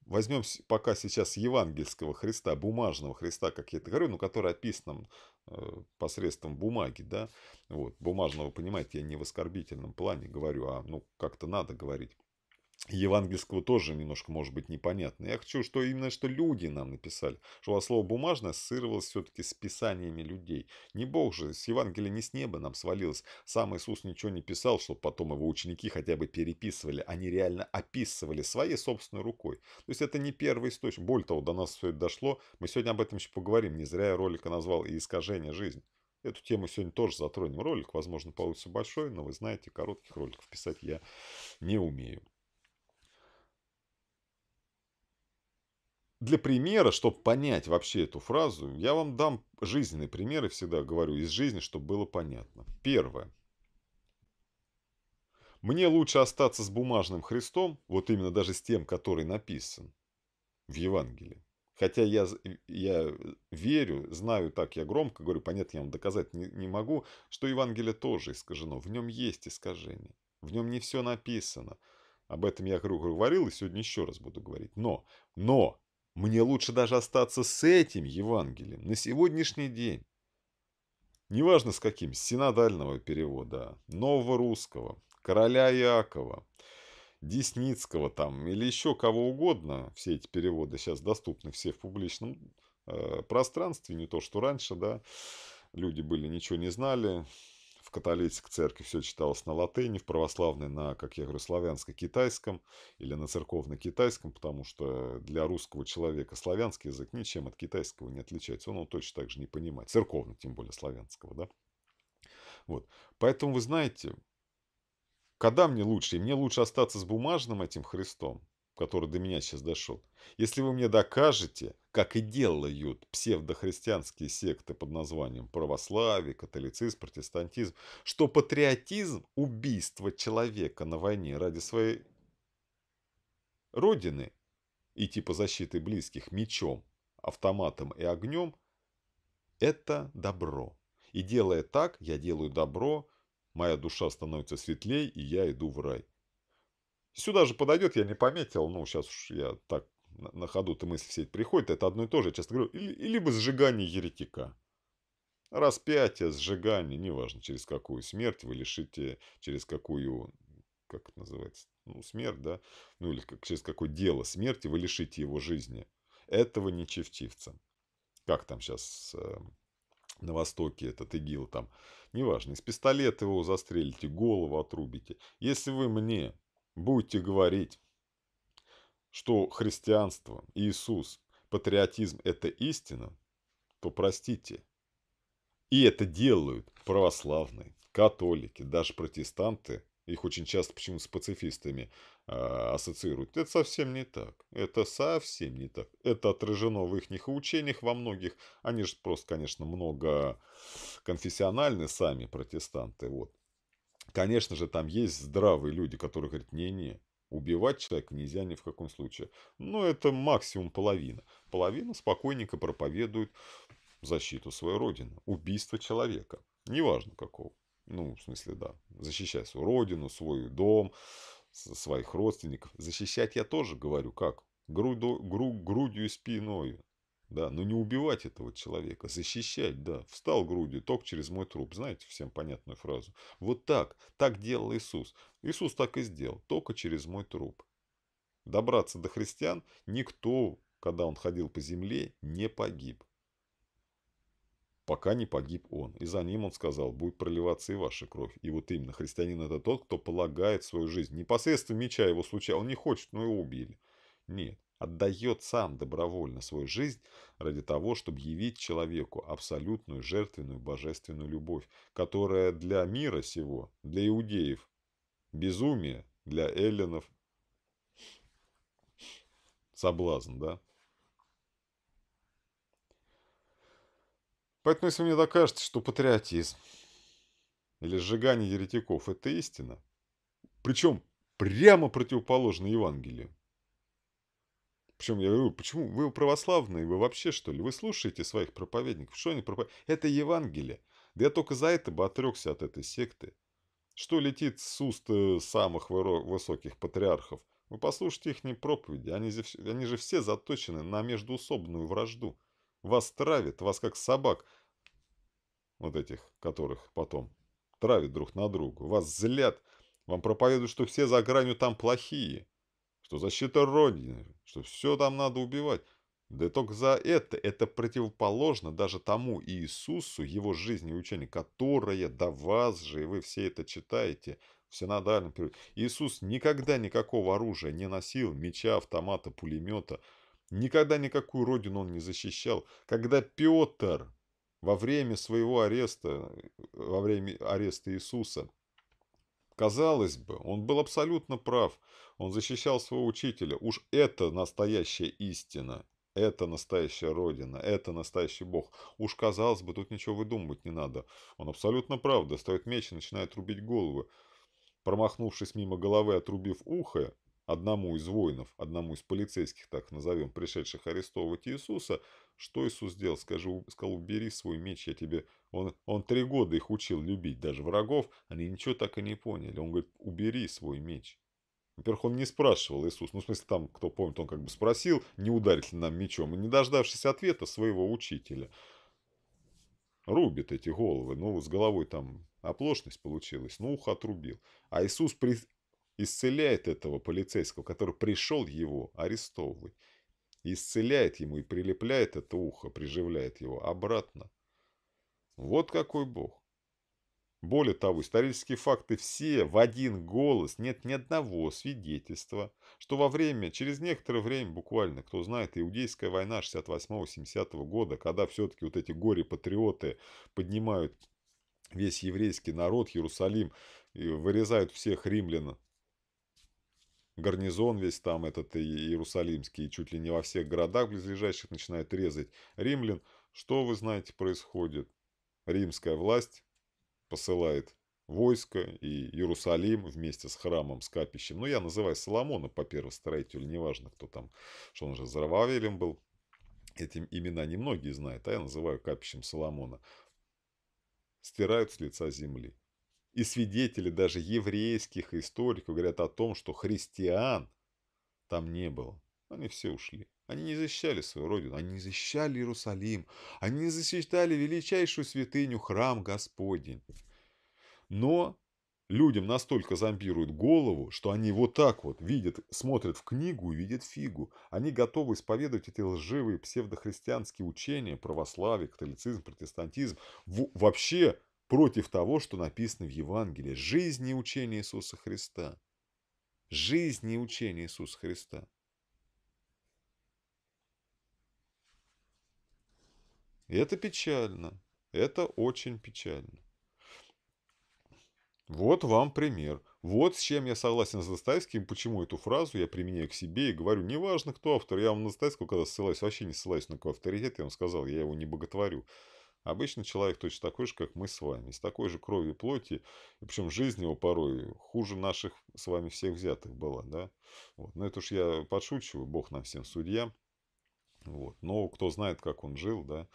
Speaker 1: Возьмем пока сейчас евангельского Христа, бумажного Христа, как я это говорю, но который описан э, посредством бумаги, да, вот, бумажного, понимаете, я не в оскорбительном плане говорю, а, ну, как-то надо говорить евангельского тоже немножко может быть непонятно. Я хочу, что именно что люди нам написали, что слово бумажное ассоциировалось все-таки с писаниями людей. Не Бог же, с Евангелия не с неба нам свалилось. Сам Иисус ничего не писал, чтобы потом его ученики хотя бы переписывали. Они реально описывали своей собственной рукой. То есть это не первый источник. Более того, до нас все это дошло. Мы сегодня об этом еще поговорим. Не зря я ролика назвал «И искажение жизни». Эту тему сегодня тоже затронем. Ролик, возможно, получится большой, но вы знаете, коротких роликов писать я не умею. Для примера, чтобы понять вообще эту фразу, я вам дам жизненные примеры, всегда говорю из жизни, чтобы было понятно. Первое. Мне лучше остаться с бумажным Христом, вот именно даже с тем, который написан в Евангелии. Хотя я, я верю, знаю так, я громко говорю, понятно, я вам доказать не, не могу, что Евангелие тоже искажено. В нем есть искажение. В нем не все написано. Об этом я говорил и сегодня еще раз буду говорить. Но, но, мне лучше даже остаться с этим Евангелием на сегодняшний день. Неважно с каким, синодального перевода, нового русского, короля Иакова, Десницкого там или еще кого угодно. Все эти переводы сейчас доступны все в публичном э, пространстве, не то что раньше, да. Люди были, ничего не знали, в католической церкви все читалось на латыни, в православной на, как я говорю, славянско-китайском или на церковно-китайском, потому что для русского человека славянский язык ничем от китайского не отличается. Он его точно так же не понимает. Церковно, тем более славянского, да. Вот. Поэтому, вы знаете, когда мне лучше? И мне лучше остаться с бумажным этим Христом, который до меня сейчас дошел. Если вы мне докажете, как и делают псевдохристианские секты под названием православие, католицизм, протестантизм, что патриотизм – убийство человека на войне ради своей родины и типа защиты близких мечом, автоматом и огнем – это добро. И делая так, я делаю добро, моя душа становится светлей, и я иду в рай. Сюда же подойдет, я не пометил, ну, сейчас уж я так на ходу ты мысли все эти приходят, это одно и то же, я часто говорю, или, либо сжигание еретика. распятие, сжигание, неважно, через какую смерть вы лишите, через какую, как это называется, ну, смерть, да, ну, или как, через какое дело смерти вы лишите его жизни. Этого нечестивца. Как там сейчас э, на Востоке этот ИГИЛ там, неважно, из пистолета его застрелите, голову отрубите. Если вы мне будете говорить, что христианство, Иисус, патриотизм – это истина, то простите. И это делают православные, католики, даже протестанты. Их очень часто почему-то с пацифистами э, ассоциируют. Это совсем не так. Это совсем не так. Это отражено в их учениях во многих. Они же просто, конечно, много конфессиональны сами протестанты. Вот. Конечно же, там есть здравые люди, которые говорят, не-не, убивать человека нельзя ни в каком случае. Но это максимум половина. Половина спокойненько проповедует защиту своей родины. Убийство человека. Неважно какого. Ну, в смысле, да. Защищать свою родину, свой дом, своих родственников. Защищать я тоже говорю, как? Груду, гру, грудью и спиной. Да, но не убивать этого человека, защищать, да. Встал грудью, только через мой труп. Знаете всем понятную фразу? Вот так, так делал Иисус. Иисус так и сделал, только через мой труп. Добраться до христиан никто, когда он ходил по земле, не погиб. Пока не погиб он. И за ним он сказал, будет проливаться и ваша кровь. И вот именно христианин это тот, кто полагает свою жизнь. Непосредственно меча его случая. Он не хочет, но его убили. Нет отдает сам добровольно свою жизнь ради того, чтобы явить человеку абсолютную жертвенную божественную любовь, которая для мира сего, для иудеев, безумие, для эллинов, соблазн, да? Поэтому, если мне докажется, что патриотизм или сжигание еретиков – это истина, причем прямо противоположно Евангелию, причем я говорю, почему вы православные, вы вообще что ли? Вы слушаете своих проповедников, что они проповедуют? Это Евангелие. Да я только за это бы отрекся от этой секты. Что летит с уст э, самых высоких патриархов? Вы послушайте их проповеди. Они, они же все заточены на междуусобную вражду. Вас травят, вас как собак, вот этих, которых потом травят друг на друга. Вас злят, вам проповедуют, что все за гранью там плохие что защита Родины, что все там надо убивать. Да только за это, это противоположно даже тому Иисусу, его жизни и учению, которое до вас же, и вы все это читаете в синодальном периоде. Иисус никогда никакого оружия не носил, меча, автомата, пулемета. Никогда никакую родину он не защищал. Когда Петр во время своего ареста, во время ареста Иисуса, Казалось бы, он был абсолютно прав. Он защищал своего учителя. Уж это настоящая истина. Это настоящая Родина, это настоящий Бог. Уж казалось бы, тут ничего выдумывать не надо. Он абсолютно прав, достает меч и начинает рубить головы. Промахнувшись мимо головы, отрубив ухо, одному из воинов, одному из полицейских, так назовем, пришедших арестовывать Иисуса, что Иисус сделал? Скажи, сказал, убери свой меч, я тебе... Он, он три года их учил любить, даже врагов, они ничего так и не поняли. Он говорит, убери свой меч. Во-первых, он не спрашивал Иисус, ну, в смысле, там, кто помнит, он как бы спросил, не ударить ли нам мечом, и не дождавшись ответа своего учителя, рубит эти головы. Ну, с головой там оплошность получилась, ну, ухо отрубил. А Иисус при исцеляет этого полицейского, который пришел его арестовывать. Исцеляет ему и прилепляет это ухо, приживляет его обратно. Вот какой Бог. Более того, исторические факты все в один голос, нет ни одного свидетельства, что во время, через некоторое время, буквально, кто знает, Иудейская война 68-70 года, когда все-таки вот эти горе-патриоты поднимают весь еврейский народ, Иерусалим, вырезают всех римлян гарнизон весь там этот иерусалимский, чуть ли не во всех городах близлежащих начинает резать римлян. Что, вы знаете, происходит? Римская власть посылает войско и Иерусалим вместе с храмом, с капищем. Ну, я называю Соломона по первостроителю, неважно, кто там, что он же Зарававелем был. Эти имена немногие знают, а я называю капищем Соломона. Стирают с лица земли. И свидетели даже еврейских историков говорят о том, что христиан там не было. Они все ушли. Они не защищали свою родину, они не защищали Иерусалим, они не защищали величайшую святыню, храм Господень. Но людям настолько зомбируют голову, что они вот так вот видят, смотрят в книгу и видят фигу. Они готовы исповедовать эти лживые псевдохристианские учения, православие, католицизм, протестантизм, вообще против того, что написано в Евангелии. Жизнь и учение Иисуса Христа. Жизнь и учение Иисуса Христа. Это печально. Это очень печально. Вот вам пример. Вот с чем я согласен с Достоевским, почему эту фразу я применяю к себе и говорю, неважно, кто автор, я вам на Достоевского, когда ссылаюсь, вообще не ссылаюсь на какой авторитет, я вам сказал, я его не боготворю. Обычно человек точно такой же, как мы с вами, с такой же кровью плоти, и причем жизнь его порой хуже наших с вами всех взятых была, да. Вот. Но это уж я подшучиваю, Бог нам всем судья. Вот. Но кто знает, как он жил, да,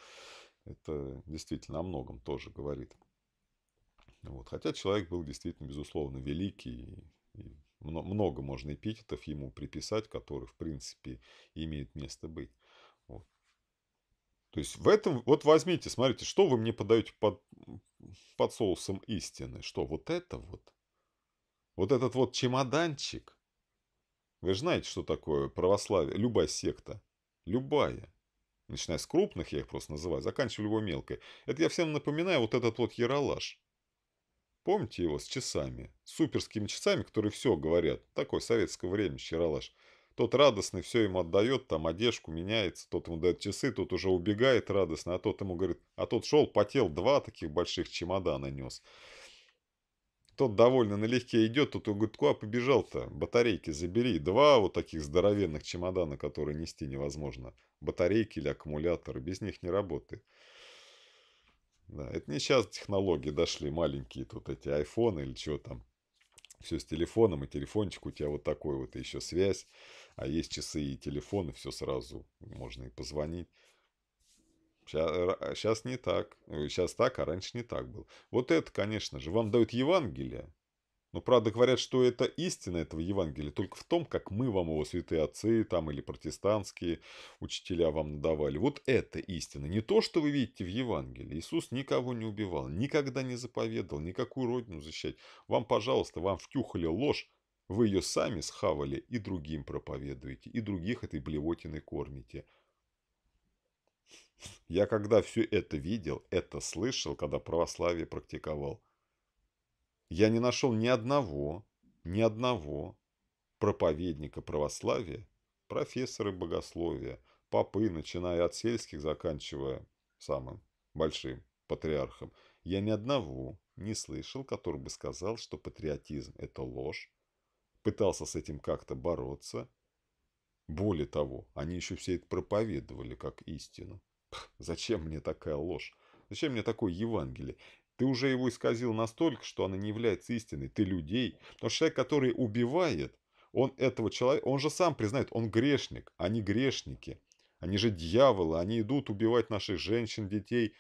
Speaker 1: это действительно о многом тоже говорит. Вот. Хотя человек был действительно, безусловно, великий, и много можно эпитетов ему приписать, которые, в принципе, имеют место быть. Вот. То есть в этом, вот возьмите, смотрите, что вы мне подаете под, под соусом истины. Что, вот это вот? Вот этот вот чемоданчик. Вы же знаете, что такое православие, любая секта. Любая. Начиная с крупных, я их просто называю, заканчивая любой мелкой. Это я всем напоминаю вот этот вот яролаж. Помните его с часами? Суперскими часами, которые все говорят. Такое советское время, яролаж. Тот радостный все ему отдает, там одежку меняется, тот ему дает часы, тот уже убегает радостно, а тот ему говорит, а тот шел, потел, два таких больших чемодана нес. Тот довольно налегке идет, тут говорит, куда побежал-то? Батарейки забери. Два вот таких здоровенных чемодана, которые нести невозможно. Батарейки или аккумуляторы, без них не работает. Да, это не сейчас технологии дошли, маленькие тут эти айфоны или что там. Все с телефоном, и телефончик у тебя вот такой вот, и еще связь. А есть часы и телефоны, все сразу, можно и позвонить. Сейчас, сейчас не так. Сейчас так, а раньше не так было. Вот это, конечно же, вам дают Евангелие. Но правда говорят, что это истина этого Евангелия только в том, как мы вам его, святые отцы там или протестантские учителя вам надавали. Вот это истина. Не то, что вы видите в Евангелии. Иисус никого не убивал, никогда не заповедовал, никакую родину защищать. Вам, пожалуйста, вам втюхали ложь, вы ее сами схавали и другим проповедуете, и других этой блевотиной кормите. Я когда все это видел, это слышал, когда православие практиковал, я не нашел ни одного, ни одного проповедника православия, профессора богословия, попы, начиная от сельских, заканчивая самым большим патриархом, я ни одного не слышал, который бы сказал, что патриотизм – это ложь, пытался с этим как-то бороться. Более того, они еще все это проповедовали как истину. Зачем мне такая ложь? Зачем мне такое Евангелие? Ты уже его исказил настолько, что она не является истиной. Ты людей. Что человек, который убивает, он этого человека, он же сам признает, он грешник, они грешники. Они же дьяволы, они идут убивать наших женщин, детей.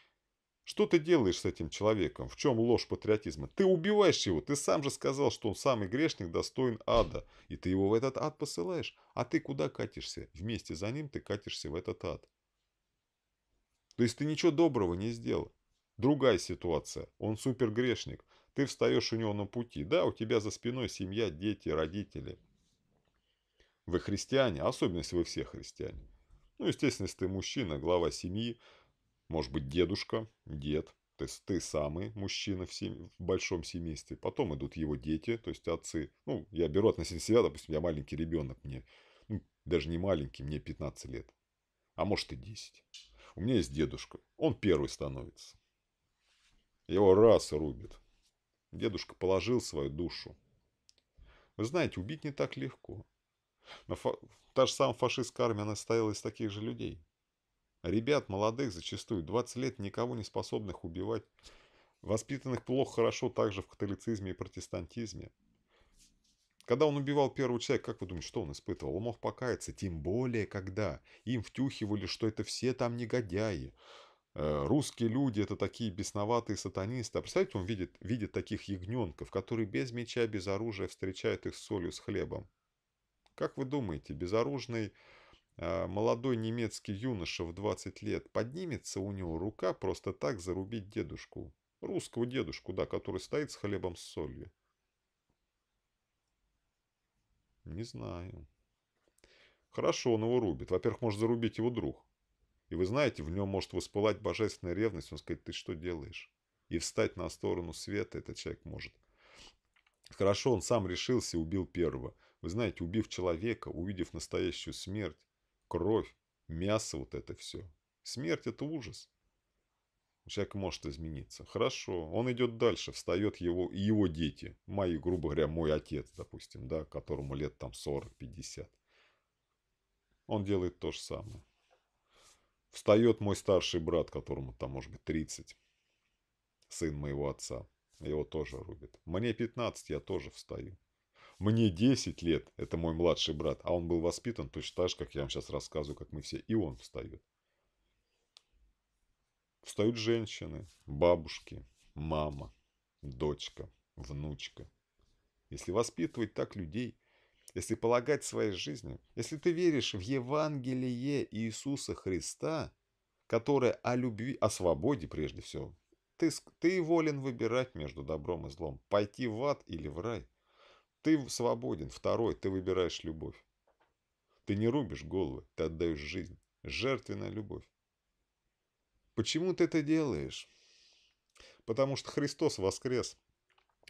Speaker 1: Что ты делаешь с этим человеком? В чем ложь патриотизма? Ты убиваешь его. Ты сам же сказал, что он самый грешник, достоин ада. И ты его в этот ад посылаешь. А ты куда катишься? Вместе за ним ты катишься в этот ад. То есть ты ничего доброго не сделал. Другая ситуация. Он супер грешник. Ты встаешь у него на пути. Да, у тебя за спиной семья, дети, родители. Вы христиане, особенно если вы все христиане. Ну, естественно, если ты мужчина, глава семьи, может быть, дедушка, дед, то есть ты самый мужчина в, семь... в большом семействе. Потом идут его дети, то есть отцы. Ну, я беру относительно себя, допустим, я маленький ребенок, мне ну, даже не маленький, мне 15 лет. А может и 10. У меня есть дедушка, он первый становится. Его раз рубит. Дедушка положил свою душу. Вы знаете, убить не так легко. Но фа... та же самая фашистская армия, она состояла из таких же людей. Ребят молодых, зачастую 20 лет, никого не способных убивать. Воспитанных плохо, хорошо также в католицизме и протестантизме. Когда он убивал первого человека, как вы думаете, что он испытывал? Он мог покаяться, тем более, когда им втюхивали, что это все там негодяи, Э, русские люди это такие бесноватые сатанисты. А представьте, он видит, видит таких ягненков, которые без меча, без оружия встречают их с солью, с хлебом. Как вы думаете, безоружный молодой немецкий юноша в 20 лет, поднимется у него рука просто так зарубить дедушку. Русского дедушку, да, который стоит с хлебом с солью. Не знаю. Хорошо, он его рубит. Во-первых, может зарубить его друг. И вы знаете, в нем может воспылать божественная ревность. Он сказать, ты что делаешь? И встать на сторону света этот человек может. Хорошо, он сам решился и убил первого. Вы знаете, убив человека, увидев настоящую смерть, кровь, мясо, вот это все. Смерть – это ужас. Человек может измениться. Хорошо, он идет дальше, встает его, его дети. Мои, грубо говоря, мой отец, допустим, да, которому лет там 40-50. Он делает то же самое. Встает мой старший брат, которому там может быть 30. Сын моего отца. Его тоже рубит. Мне 15, я тоже встаю. Мне 10 лет, это мой младший брат, а он был воспитан точно так же, как я вам сейчас рассказываю, как мы все. И он встает. Встают женщины, бабушки, мама, дочка, внучка. Если воспитывать так людей, если полагать своей жизни, если ты веришь в Евангелие Иисуса Христа, которое о любви, о свободе прежде всего, ты, ты волен выбирать между добром и злом, пойти в ад или в рай. Ты свободен. Второй, ты выбираешь любовь. Ты не рубишь головы, ты отдаешь жизнь. Жертвенная любовь. Почему ты это делаешь? Потому что Христос воскрес.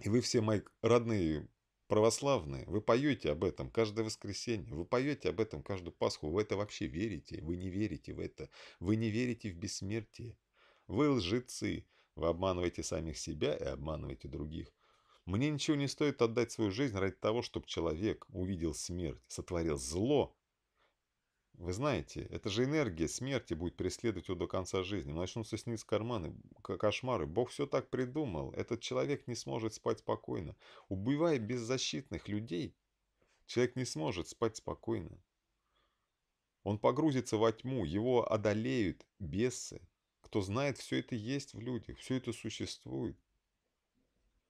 Speaker 1: И вы все мои родные православные, вы поете об этом каждое воскресенье, вы поете об этом каждую Пасху, вы это вообще верите, вы не верите в это, вы не верите в бессмертие, вы лжецы, вы обманываете самих себя и обманываете других. Мне ничего не стоит отдать свою жизнь ради того, чтобы человек увидел смерть, сотворил зло. Вы знаете, это же энергия смерти будет преследовать его до конца жизни. Начнутся сниться карманы, кошмары. Бог все так придумал. Этот человек не сможет спать спокойно. Убивая беззащитных людей, человек не сможет спать спокойно. Он погрузится во тьму, его одолеют бесы, кто знает, все это есть в людях, все это существует.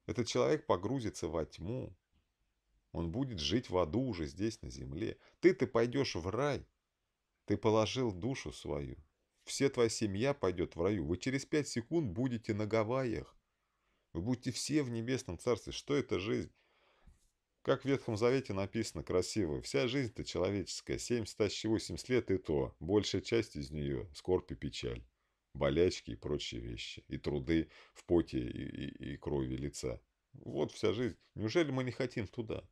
Speaker 1: Этот человек погрузится во тьму. Он будет жить в аду уже здесь, на земле. Ты-то пойдешь в рай. Ты положил душу свою. Все твоя семья пойдет в раю. Вы через пять секунд будете на Гавайях. Вы будете все в небесном царстве. Что это жизнь? Как в Ветхом Завете написано красиво, вся жизнь-то человеческая, 70-80 лет и то, большая часть из нее – скорбь и печаль болячки и прочие вещи, и труды в поте и, и, и крови лица. Вот вся жизнь. Неужели мы не хотим туда?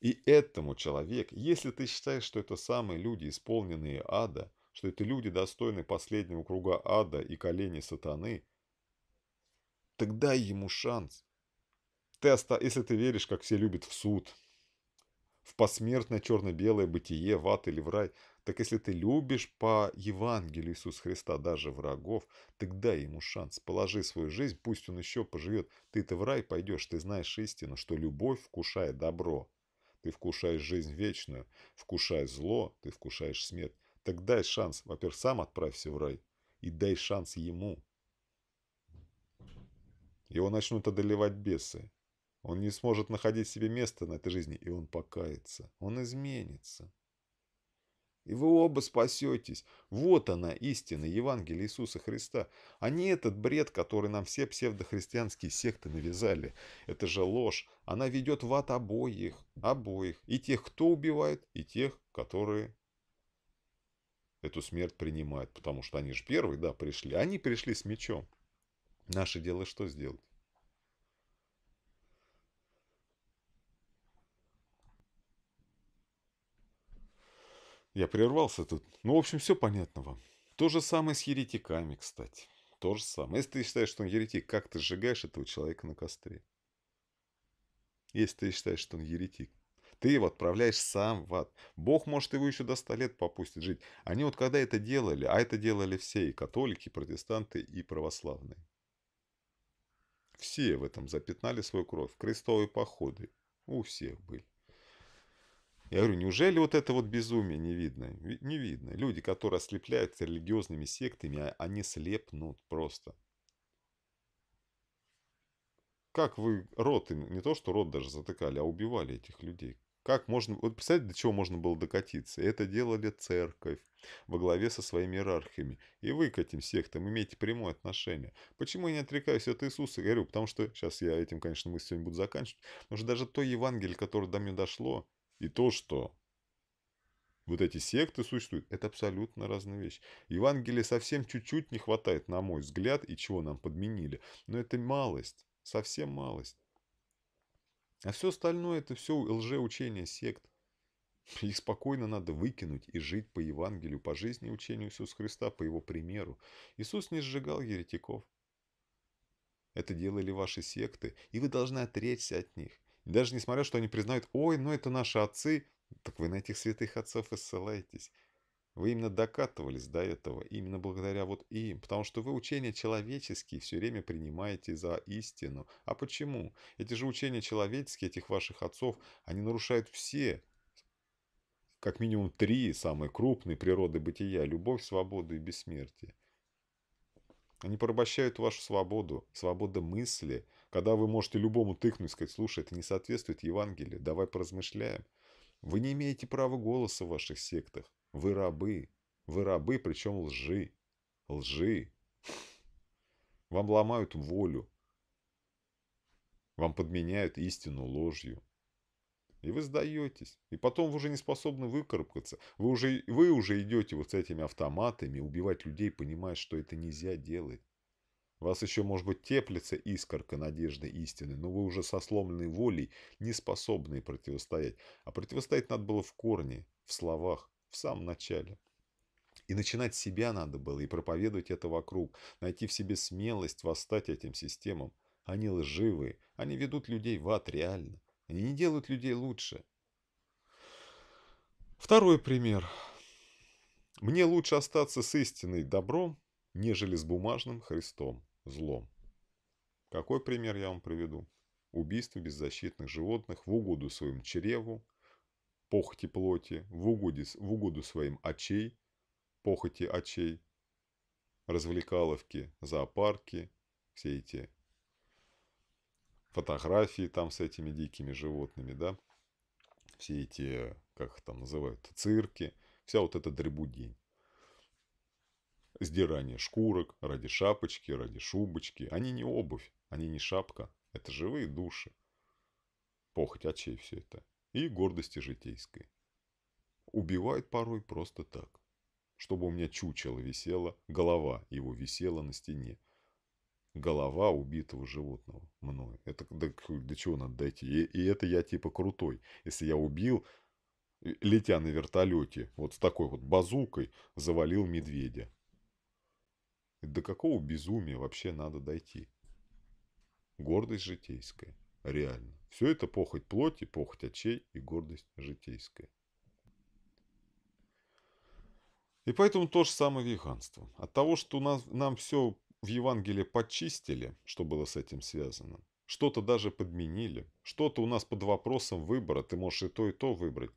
Speaker 1: И этому человек, если ты считаешь, что это самые люди, исполненные ада, что это люди, достойные последнего круга ада и коленей сатаны, тогда ему шанс. Ты оста... Если ты веришь, как все любят в суд, в посмертное черно-белое бытие, в ад или в рай, так если ты любишь по Евангелию Иисуса Христа даже врагов, так дай ему шанс. Положи свою жизнь, пусть он еще поживет. Ты-то в рай пойдешь, ты знаешь истину, что любовь вкушает добро. Ты вкушаешь жизнь вечную, вкушаешь зло, ты вкушаешь смерть. Так дай шанс. Во-первых, сам отправься в рай. И дай шанс ему. Его начнут одолевать бесы. Он не сможет находить себе место на этой жизни, и он покается. Он изменится. И вы оба спасетесь. Вот она, истина Евангелия Иисуса Христа. А не этот бред, который нам все псевдохристианские секты навязали. Это же ложь. Она ведет в ад обоих. Обоих. И тех, кто убивает, и тех, которые эту смерть принимают. Потому что они же первые, да, пришли. Они пришли с мечом. Наше дело что сделать? Я прервался тут. Ну, в общем, все понятно вам. То же самое с еретиками, кстати. То же самое. Если ты считаешь, что он еретик, как ты сжигаешь этого человека на костре? Если ты считаешь, что он еретик. Ты его отправляешь сам в ад. Бог может его еще до 100 лет попустить жить. Они вот когда это делали, а это делали все, и католики, и протестанты, и православные. Все в этом запятнали свою кровь. Крестовые походы у всех были. Я говорю, неужели вот это вот безумие не видно? Не видно. Люди, которые ослепляются религиозными сектами, а они слепнут просто. Как вы рот, не то что рот даже затыкали, а убивали этих людей? Как можно... Вот представьте, до чего можно было докатиться. Это делали церковь во главе со своими иерархами. И вы к этим сектам имеете прямое отношение. Почему я не отрекаюсь от Иисуса? Говорю, потому что... Сейчас я этим, конечно, мы сегодня буду заканчивать. Потому что даже то Евангелие, которое до меня дошло, и то, что вот эти секты существуют, это абсолютно разные вещи. Евангелия совсем чуть-чуть не хватает, на мой взгляд, и чего нам подменили. Но это малость, совсем малость. А все остальное это все лжеучение сект. Их спокойно надо выкинуть и жить по Евангелию, по жизни учению Иисуса Христа, по Его примеру. Иисус не сжигал еретиков. Это делали ваши секты, и вы должны отречься от них. Даже несмотря, что они признают, ой, ну это наши отцы, так вы на этих святых отцов и ссылаетесь. Вы именно докатывались до этого, именно благодаря вот им, потому что вы учения человеческие все время принимаете за истину. А почему? Эти же учения человеческие, этих ваших отцов, они нарушают все, как минимум три самые крупные природы бытия – любовь, свободу и бессмертие. Они порабощают вашу свободу, свобода мысли, когда вы можете любому тыкнуть сказать, слушай, это не соответствует Евангелию, давай поразмышляем. Вы не имеете права голоса в ваших сектах. Вы рабы. Вы рабы, причем лжи. Лжи. Вам ломают волю. Вам подменяют истину ложью. И вы сдаетесь. И потом вы уже не способны выкарабкаться. Вы уже, вы уже идете вот с этими автоматами убивать людей, понимая, что это нельзя делать. Вас еще, может быть, теплится искорка надежды истины, но вы уже со сломленной волей не способны противостоять. А противостоять надо было в корне, в словах, в самом начале. И начинать с себя надо было, и проповедовать это вокруг, найти в себе смелость восстать этим системам. Они лживые, они ведут людей в ад реально. Они не делают людей лучше. Второй пример. Мне лучше остаться с истиной добром, нежели с бумажным Христом злом. Какой пример я вам приведу? Убийство беззащитных животных в угоду своим чреву, похоти плоти, в угоду, в угоду своим очей, похоти очей, развлекаловки, зоопарки, все эти фотографии там с этими дикими животными, да, все эти, как их там называют, цирки, вся вот эта дребудень сдирание шкурок ради шапочки, ради шубочки. Они не обувь, они не шапка. Это живые души. Похоть очей все это. И гордости житейской. Убивают порой просто так. Чтобы у меня чучело висело, голова его висела на стене. Голова убитого животного мною. Это до, до чего надо дойти? И, и это я типа крутой. Если я убил, летя на вертолете, вот с такой вот базукой, завалил медведя. До какого безумия вообще надо дойти? Гордость житейская. Реально. Все это похоть плоти, похоть очей и гордость житейская. И поэтому то же самое веганство. От того, что нас, нам все в Евангелии почистили, что было с этим связано, что-то даже подменили, что-то у нас под вопросом выбора, ты можешь и то, и то выбрать.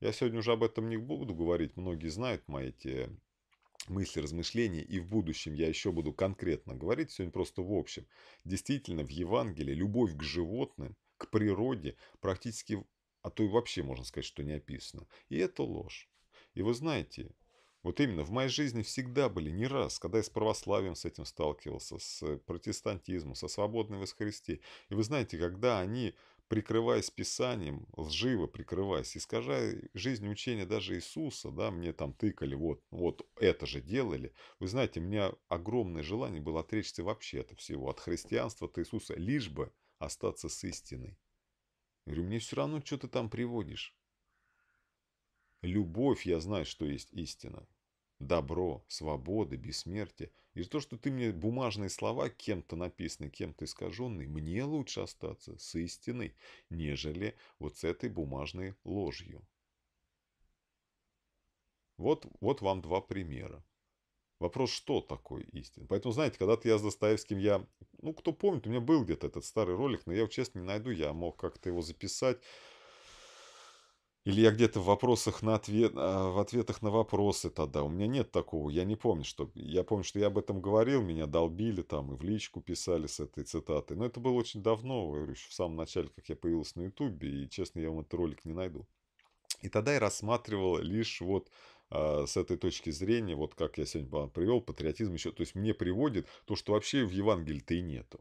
Speaker 1: Я сегодня уже об этом не буду говорить, многие знают мои эти мысли, размышления, и в будущем я еще буду конкретно говорить, сегодня просто в общем. Действительно, в Евангелии любовь к животным, к природе практически, а то и вообще можно сказать, что не описано. И это ложь. И вы знаете, вот именно в моей жизни всегда были не раз, когда я с православием с этим сталкивался, с протестантизмом, со свободной во Христе. И вы знаете, когда они прикрываясь Писанием, лживо прикрываясь, искажая жизнь учения даже Иисуса, да, мне там тыкали, вот, вот это же делали. Вы знаете, у меня огромное желание было отречься вообще от всего, от христианства, от Иисуса, лишь бы остаться с истиной. Я говорю, мне все равно, что ты там приводишь. Любовь, я знаю, что есть истина добро, свобода, бессмертие. И то, что ты мне бумажные слова кем-то написаны, кем-то искаженные, мне лучше остаться с истиной, нежели вот с этой бумажной ложью. Вот, вот вам два примера. Вопрос, что такое истина? Поэтому, знаете, когда-то я с Достоевским, я, ну, кто помнит, у меня был где-то этот старый ролик, но я его, честно, не найду, я мог как-то его записать. Или я где-то в вопросах на ответ, а, в ответах на вопросы тогда. У меня нет такого. Я не помню, что... Я помню, что я об этом говорил, меня долбили там и в личку писали с этой цитатой. Но это было очень давно, говорю, еще в самом начале, как я появился на Ютубе. И, честно, я вам этот ролик не найду. И тогда я рассматривал лишь вот а, с этой точки зрения, вот как я сегодня привел, патриотизм еще, то есть мне приводит то, что вообще в Евангелии-то и нету.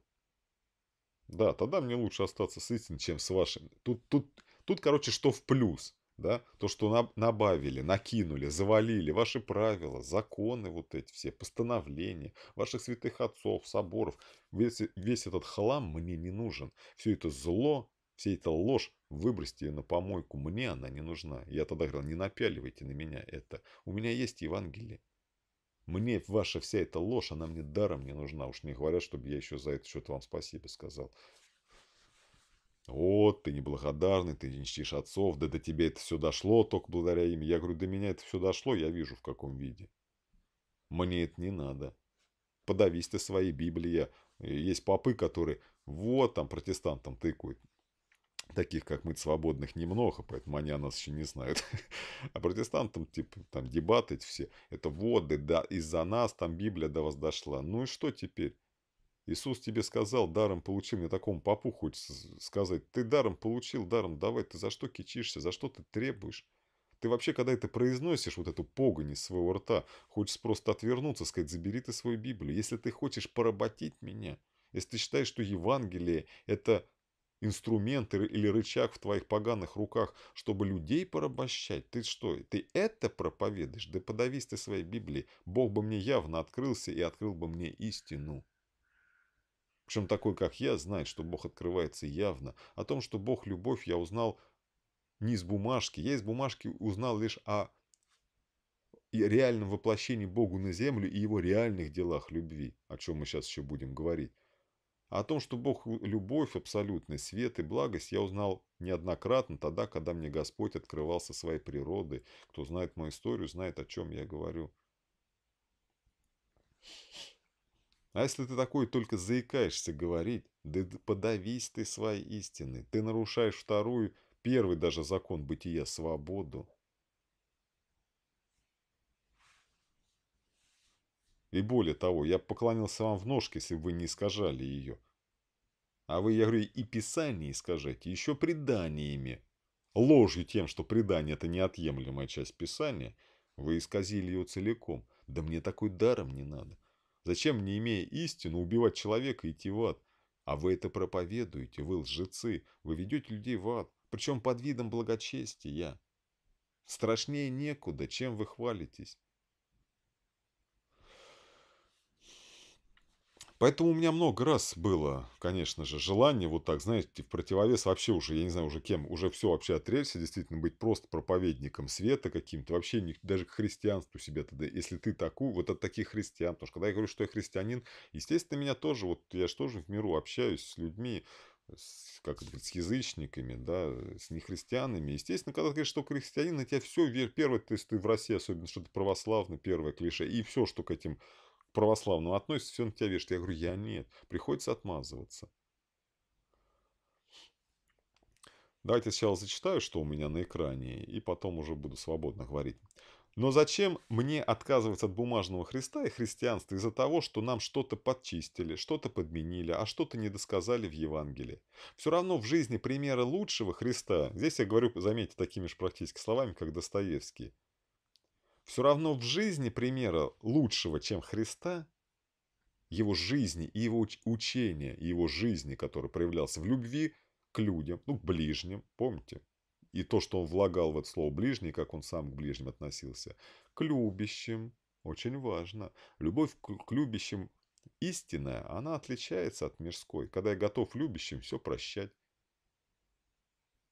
Speaker 1: Да, тогда мне лучше остаться с истиной, чем с вашим. Тут, тут, тут, короче, что в плюс, да, то, что на, набавили, накинули, завалили ваши правила, законы вот эти все, постановления, ваших святых отцов, соборов, весь, весь этот хлам мне не нужен. Все это зло, вся эта ложь, выбросьте ее на помойку, мне она не нужна. Я тогда говорил, не напяливайте на меня это. У меня есть Евангелие. Мне ваша вся эта ложь, она мне даром не нужна. Уж не говорят, чтобы я еще за это что-то вам спасибо сказал. Вот, ты неблагодарный, ты не чтишь отцов, да до тебя это все дошло только благодаря им. Я говорю, до меня это все дошло, я вижу в каком виде. Мне это не надо. Подавись ты своей Библии. Есть попы, которые вот там протестантам тыкают таких, как мы, свободных немного, поэтому они о нас еще не знают. А протестантам, типа, там, дебаты все, это вот, да, из-за нас там Библия до вас дошла. Ну и что теперь? Иисус тебе сказал, даром получил, мне такому попу хочется сказать, ты даром получил, даром давай, ты за что кичишься, за что ты требуешь? Ты вообще, когда это произносишь, вот эту погонь из своего рта, хочешь просто отвернуться, сказать, забери ты свою Библию. Если ты хочешь поработить меня, если ты считаешь, что Евангелие – это инструмент или рычаг в твоих поганых руках, чтобы людей порабощать. Ты что, ты это проповедуешь? Да подавись ты своей Библии. Бог бы мне явно открылся и открыл бы мне истину. Причем такой, как я, знает, что Бог открывается явно. О том, что Бог любовь, я узнал не из бумажки. Я из бумажки узнал лишь о реальном воплощении Богу на землю и его реальных делах любви, о чем мы сейчас еще будем говорить. А о том, что Бог – любовь, абсолютный свет и благость, я узнал неоднократно тогда, когда мне Господь открывался своей природой. Кто знает мою историю, знает, о чем я говорю. А если ты такой только заикаешься говорить, да подавись ты своей истины. Ты нарушаешь вторую, первый даже закон бытия – свободу. И более того, я поклонился вам в ножке, если бы вы не искажали ее. А вы, я говорю, и Писание искажаете, еще преданиями. Ложью тем, что предание – это неотъемлемая часть Писания, вы исказили ее целиком. Да мне такой даром не надо. Зачем, не имея истину, убивать человека и идти в ад? А вы это проповедуете, вы лжецы, вы ведете людей в ад, причем под видом благочестия. Страшнее некуда, чем вы хвалитесь. Поэтому у меня много раз было, конечно же, желание вот так, знаете, в противовес вообще уже, я не знаю уже кем, уже все вообще отречься, действительно быть просто проповедником света каким-то, вообще не, даже к христианству себя тогда, если ты такой, вот от таких христиан, потому что когда я говорю, что я христианин, естественно, меня тоже, вот я же тоже в миру общаюсь с людьми, с, как это с язычниками, да, с нехристианами. Естественно, когда ты говоришь, что христианин, на тебя все, первое, то есть ты в России, особенно что-то православное, первое клише, и все, что к этим православному относится, все на тебя вешает. Я говорю, я нет. Приходится отмазываться. Давайте сначала зачитаю, что у меня на экране, и потом уже буду свободно говорить. Но зачем мне отказываться от бумажного Христа и христианства из-за того, что нам что-то подчистили, что-то подменили, а что-то недосказали в Евангелии? Все равно в жизни примеры лучшего Христа, здесь я говорю, заметьте, такими же практически словами, как Достоевский, все равно в жизни примера лучшего, чем Христа, его жизни и его учения, и его жизни, который проявлялся в любви к людям, ну, к ближним, помните? И то, что он влагал в это слово «ближний», как он сам к ближним относился. К любящим, очень важно. Любовь к любящим истинная, она отличается от мирской. Когда я готов любящим все прощать,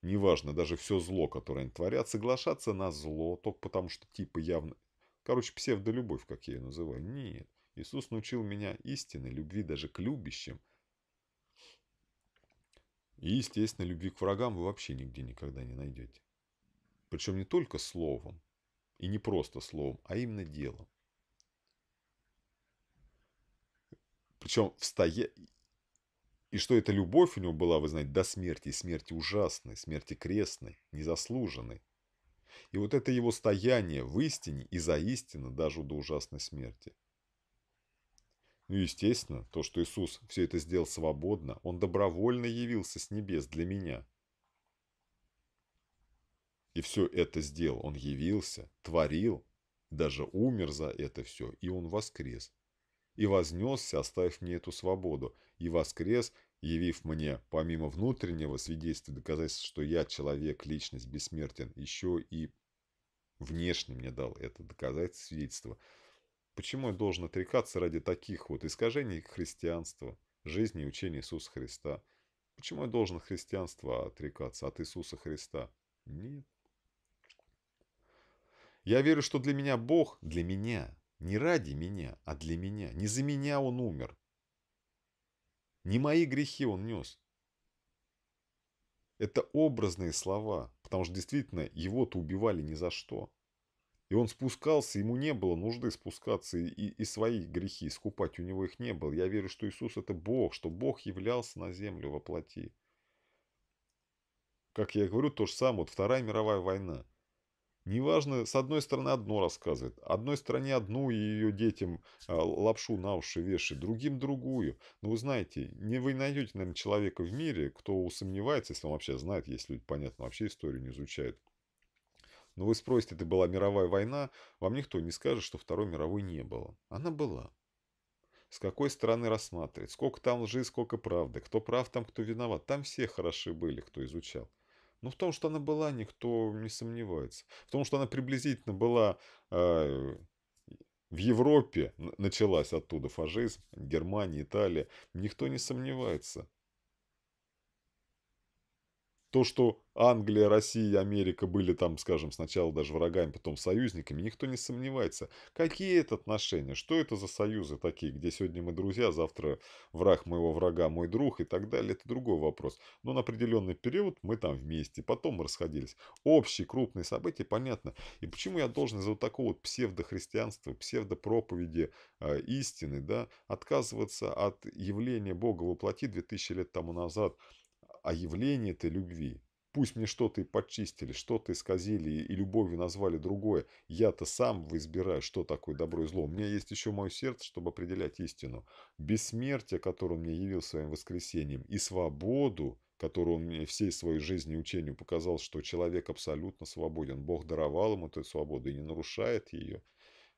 Speaker 1: неважно, даже все зло, которое они творят, соглашаться на зло, только потому что типа явно... Короче, псевдолюбовь, как я ее называю. Нет. Иисус научил меня истинной любви даже к любящим. И, естественно, любви к врагам вы вообще нигде никогда не найдете. Причем не только словом, и не просто словом, а именно делом. Причем в стоя... И что эта любовь у него была, вы знаете, до смерти, смерти ужасной, смерти крестной, незаслуженной. И вот это его стояние в истине и за истину даже до ужасной смерти. Ну, естественно, то, что Иисус все это сделал свободно, Он добровольно явился с небес для меня. И все это сделал. Он явился, творил, даже умер за это все, и Он воскрес. И вознесся, оставив мне эту свободу, и воскрес, явив мне, помимо внутреннего свидетельства, доказательства, что я человек, личность, бессмертен, еще и внешне мне дал это доказательство, свидетельство. Почему я должен отрекаться ради таких вот искажений христианства, жизни и учения Иисуса Христа? Почему я должен от христианства отрекаться, от Иисуса Христа? Нет. Я верю, что для меня Бог, для меня, не ради меня, а для меня. Не за меня Он умер. Не мои грехи Он нес. Это образные слова, потому что действительно его-то убивали ни за что. И он спускался, ему не было нужды спускаться и, и свои грехи искупать, у него их не было. Я верю, что Иисус это Бог, что Бог являлся на землю во плоти. Как я говорю, то же самое, вот Вторая мировая война – Неважно, с одной стороны одно рассказывает, одной стороне одну и ее детям а, лапшу на уши вешает, другим другую. Но вы знаете, не вы найдете, наверное, человека в мире, кто усомневается, если он вообще знает, если люди, понятно, вообще историю не изучают. Но вы спросите, это была мировая война, вам никто не скажет, что Второй мировой не было. Она была. С какой стороны рассматривать, сколько там лжи, сколько правды, кто прав там, кто виноват. Там все хороши были, кто изучал. Ну, в том, что она была, никто не сомневается. В том, что она приблизительно была э, в Европе, началась оттуда фашизм, Германия, Италия, никто не сомневается. То, что Англия, Россия и Америка были там, скажем, сначала даже врагами, потом союзниками, никто не сомневается. Какие это отношения? Что это за союзы такие, где сегодня мы друзья, завтра враг моего врага, мой друг и так далее? Это другой вопрос. Но на определенный период мы там вместе, потом мы расходились. Общие крупные события, понятно. И почему я должен из-за вот такого вот псевдохристианства, псевдопроповеди э, истины, да, отказываться от явления Бога воплоти 2000 лет тому назад – а явление этой любви. Пусть мне что-то и подчистили, что-то исказили и любовью назвали другое. Я-то сам избираю, что такое добро и зло. У меня есть еще мое сердце, чтобы определять истину. Бессмертие, которое он мне явил своим воскресением, и свободу, которую он мне всей своей жизни и учению показал, что человек абсолютно свободен. Бог даровал ему эту свободу и не нарушает ее.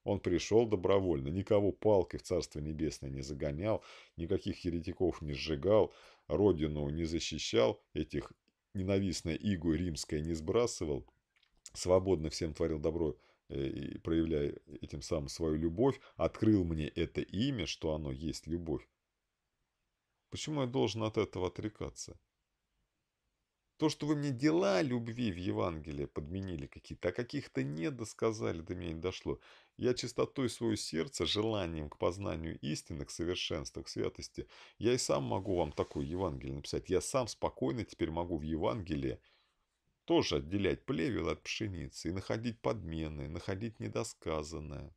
Speaker 1: Он пришел добровольно, никого палкой в Царство Небесное не загонял, никаких еретиков не сжигал, родину не защищал, этих ненавистное иго римское не сбрасывал, свободно всем творил добро э, и проявляя этим самым свою любовь, открыл мне это имя, что оно есть любовь. Почему я должен от этого отрекаться? То, что вы мне дела любви в Евангелии подменили какие-то, а каких-то не досказали, до меня не дошло. Я чистотой свое сердце, желанием к познанию истины, к совершенству, к святости, я и сам могу вам такое Евангелие написать. Я сам спокойно теперь могу в Евангелии тоже отделять плевел от пшеницы и находить подмены, находить недосказанное.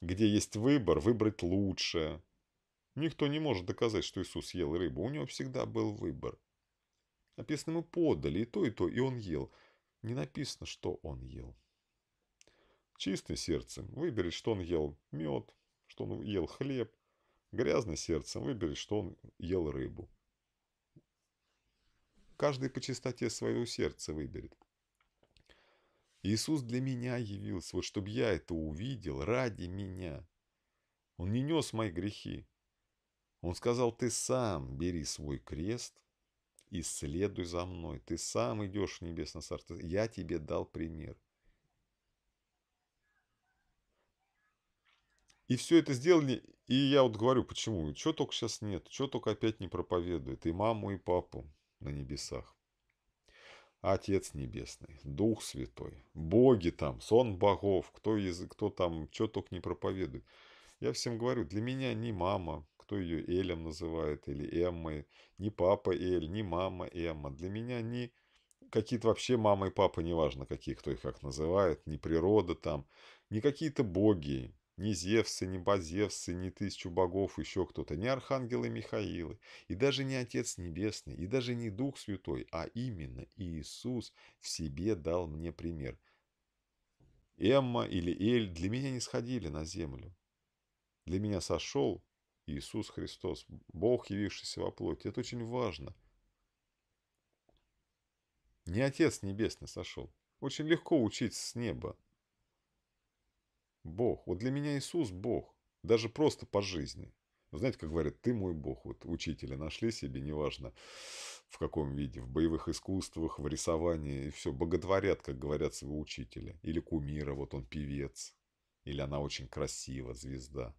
Speaker 1: Где есть выбор, выбрать лучшее. Никто не может доказать, что Иисус ел рыбу. У него всегда был выбор. Написано, ему подали и то, и то, и он ел. Не написано, что он ел. Чистым сердцем выберет, что он ел мед, что он ел хлеб. Грязным сердцем выберет, что он ел рыбу. Каждый по чистоте своего сердца выберет. Иисус для меня явился, вот чтобы я это увидел ради меня. Он не нес мои грехи. Он сказал, ты сам бери свой крест и следуй за мной. Ты сам идешь в небесное царство. Я тебе дал пример. И все это сделали, и я вот говорю, почему, что только сейчас нет, что только опять не проповедует, и маму, и папу на небесах. Отец Небесный, Дух Святой, боги там, сон богов, кто, язык, кто там, что только не проповедует. Я всем говорю, для меня ни мама, кто ее Элем называет, или Эммой, ни папа Эль, ни мама Эмма. Для меня ни какие-то вообще мама и папа, неважно какие, кто их как называет, ни природа там, ни какие-то боги. ни Зевсы, ни Базевсы, ни тысячу богов, еще кто-то, ни архангелы Михаилы, и даже не Отец Небесный, и даже не Дух Святой, а именно Иисус в себе дал мне пример. Эмма или Эль для меня не сходили на землю. Для меня сошел Иисус Христос, Бог, явившийся во плоти. Это очень важно. Не Отец Небесный сошел. Очень легко учиться с неба. Бог. Вот для меня Иисус Бог. Даже просто по жизни. Знаете, как говорят, ты мой Бог. Вот учителя нашли себе, неважно в каком виде, в боевых искусствах, в рисовании, и все, боготворят, как говорят своего учителя. Или кумира, вот он певец. Или она очень красива, звезда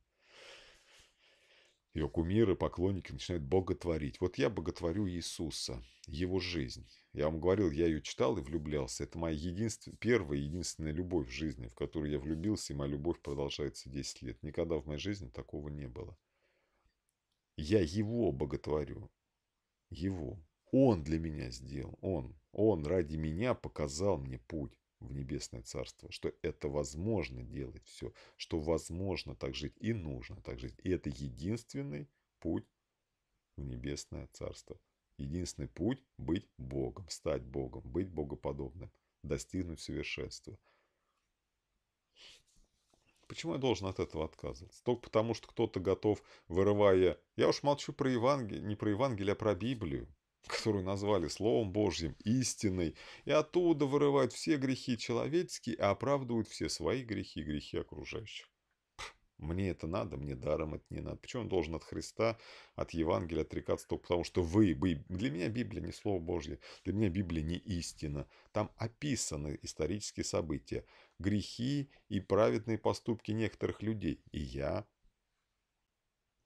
Speaker 1: ее кумиры, поклонники начинают боготворить. Вот я боготворю Иисуса, его жизнь. Я вам говорил, я ее читал и влюблялся. Это моя единственная, первая единственная любовь в жизни, в которую я влюбился, и моя любовь продолжается 10 лет. Никогда в моей жизни такого не было. Я его боготворю. Его. Он для меня сделал. Он. Он ради меня показал мне путь в небесное царство, что это возможно делать все, что возможно так жить и нужно так жить. И это единственный путь в небесное царство. Единственный путь быть Богом, стать Богом, быть богоподобным, достигнуть совершенства. Почему я должен от этого отказываться? Только потому, что кто-то готов, вырывая... Я уж молчу про Евангелие, не про Евангелие, а про Библию которую назвали Словом Божьим, истиной, и оттуда вырывают все грехи человеческие, и оправдывают все свои грехи и грехи окружающих. Мне это надо, мне даром это не надо. Почему он должен от Христа, от Евангелия отрекаться только потому, что вы, вы... Для меня Библия не Слово Божье, для меня Библия не истина. Там описаны исторические события, грехи и праведные поступки некоторых людей. И я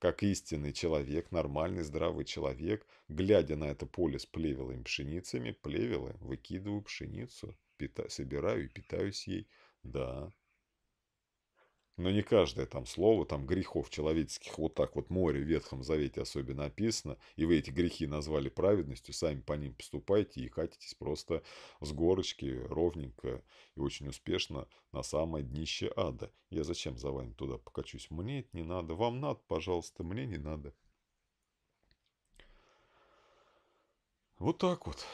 Speaker 1: как истинный человек, нормальный, здравый человек, глядя на это поле с плевелыми пшеницами, плевелы, выкидываю пшеницу, пита, собираю и питаюсь ей. Да, но не каждое там слово, там грехов человеческих вот так вот море в Ветхом Завете особенно описано, и вы эти грехи назвали праведностью, сами по ним поступайте и катитесь просто с горочки ровненько и очень успешно на самое днище ада. Я зачем за вами туда покачусь? Мне это не надо. Вам надо, пожалуйста, мне не надо. Вот так вот.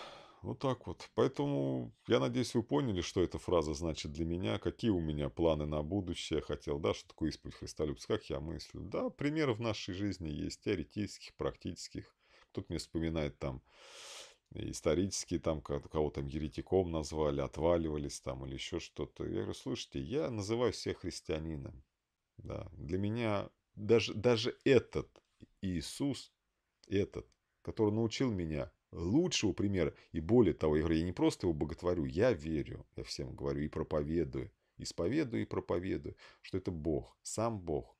Speaker 1: Вот так вот. Поэтому я надеюсь, вы поняли, что эта фраза значит для меня, какие у меня планы на будущее. Хотел, да, что такое исповедь Христолюбца, как я мыслю. Да, примеры в нашей жизни есть, теоретических, практических. Кто-то мне вспоминает там исторические, там кого там еретиком назвали, отваливались там или еще что-то. Я говорю, слушайте, я называю всех христианином. Да, для меня даже, даже этот Иисус, этот, который научил меня лучшего примера. И более того, я говорю, я не просто его боготворю, я верю, я всем говорю и проповедую, исповедую и проповедую, что это Бог, сам Бог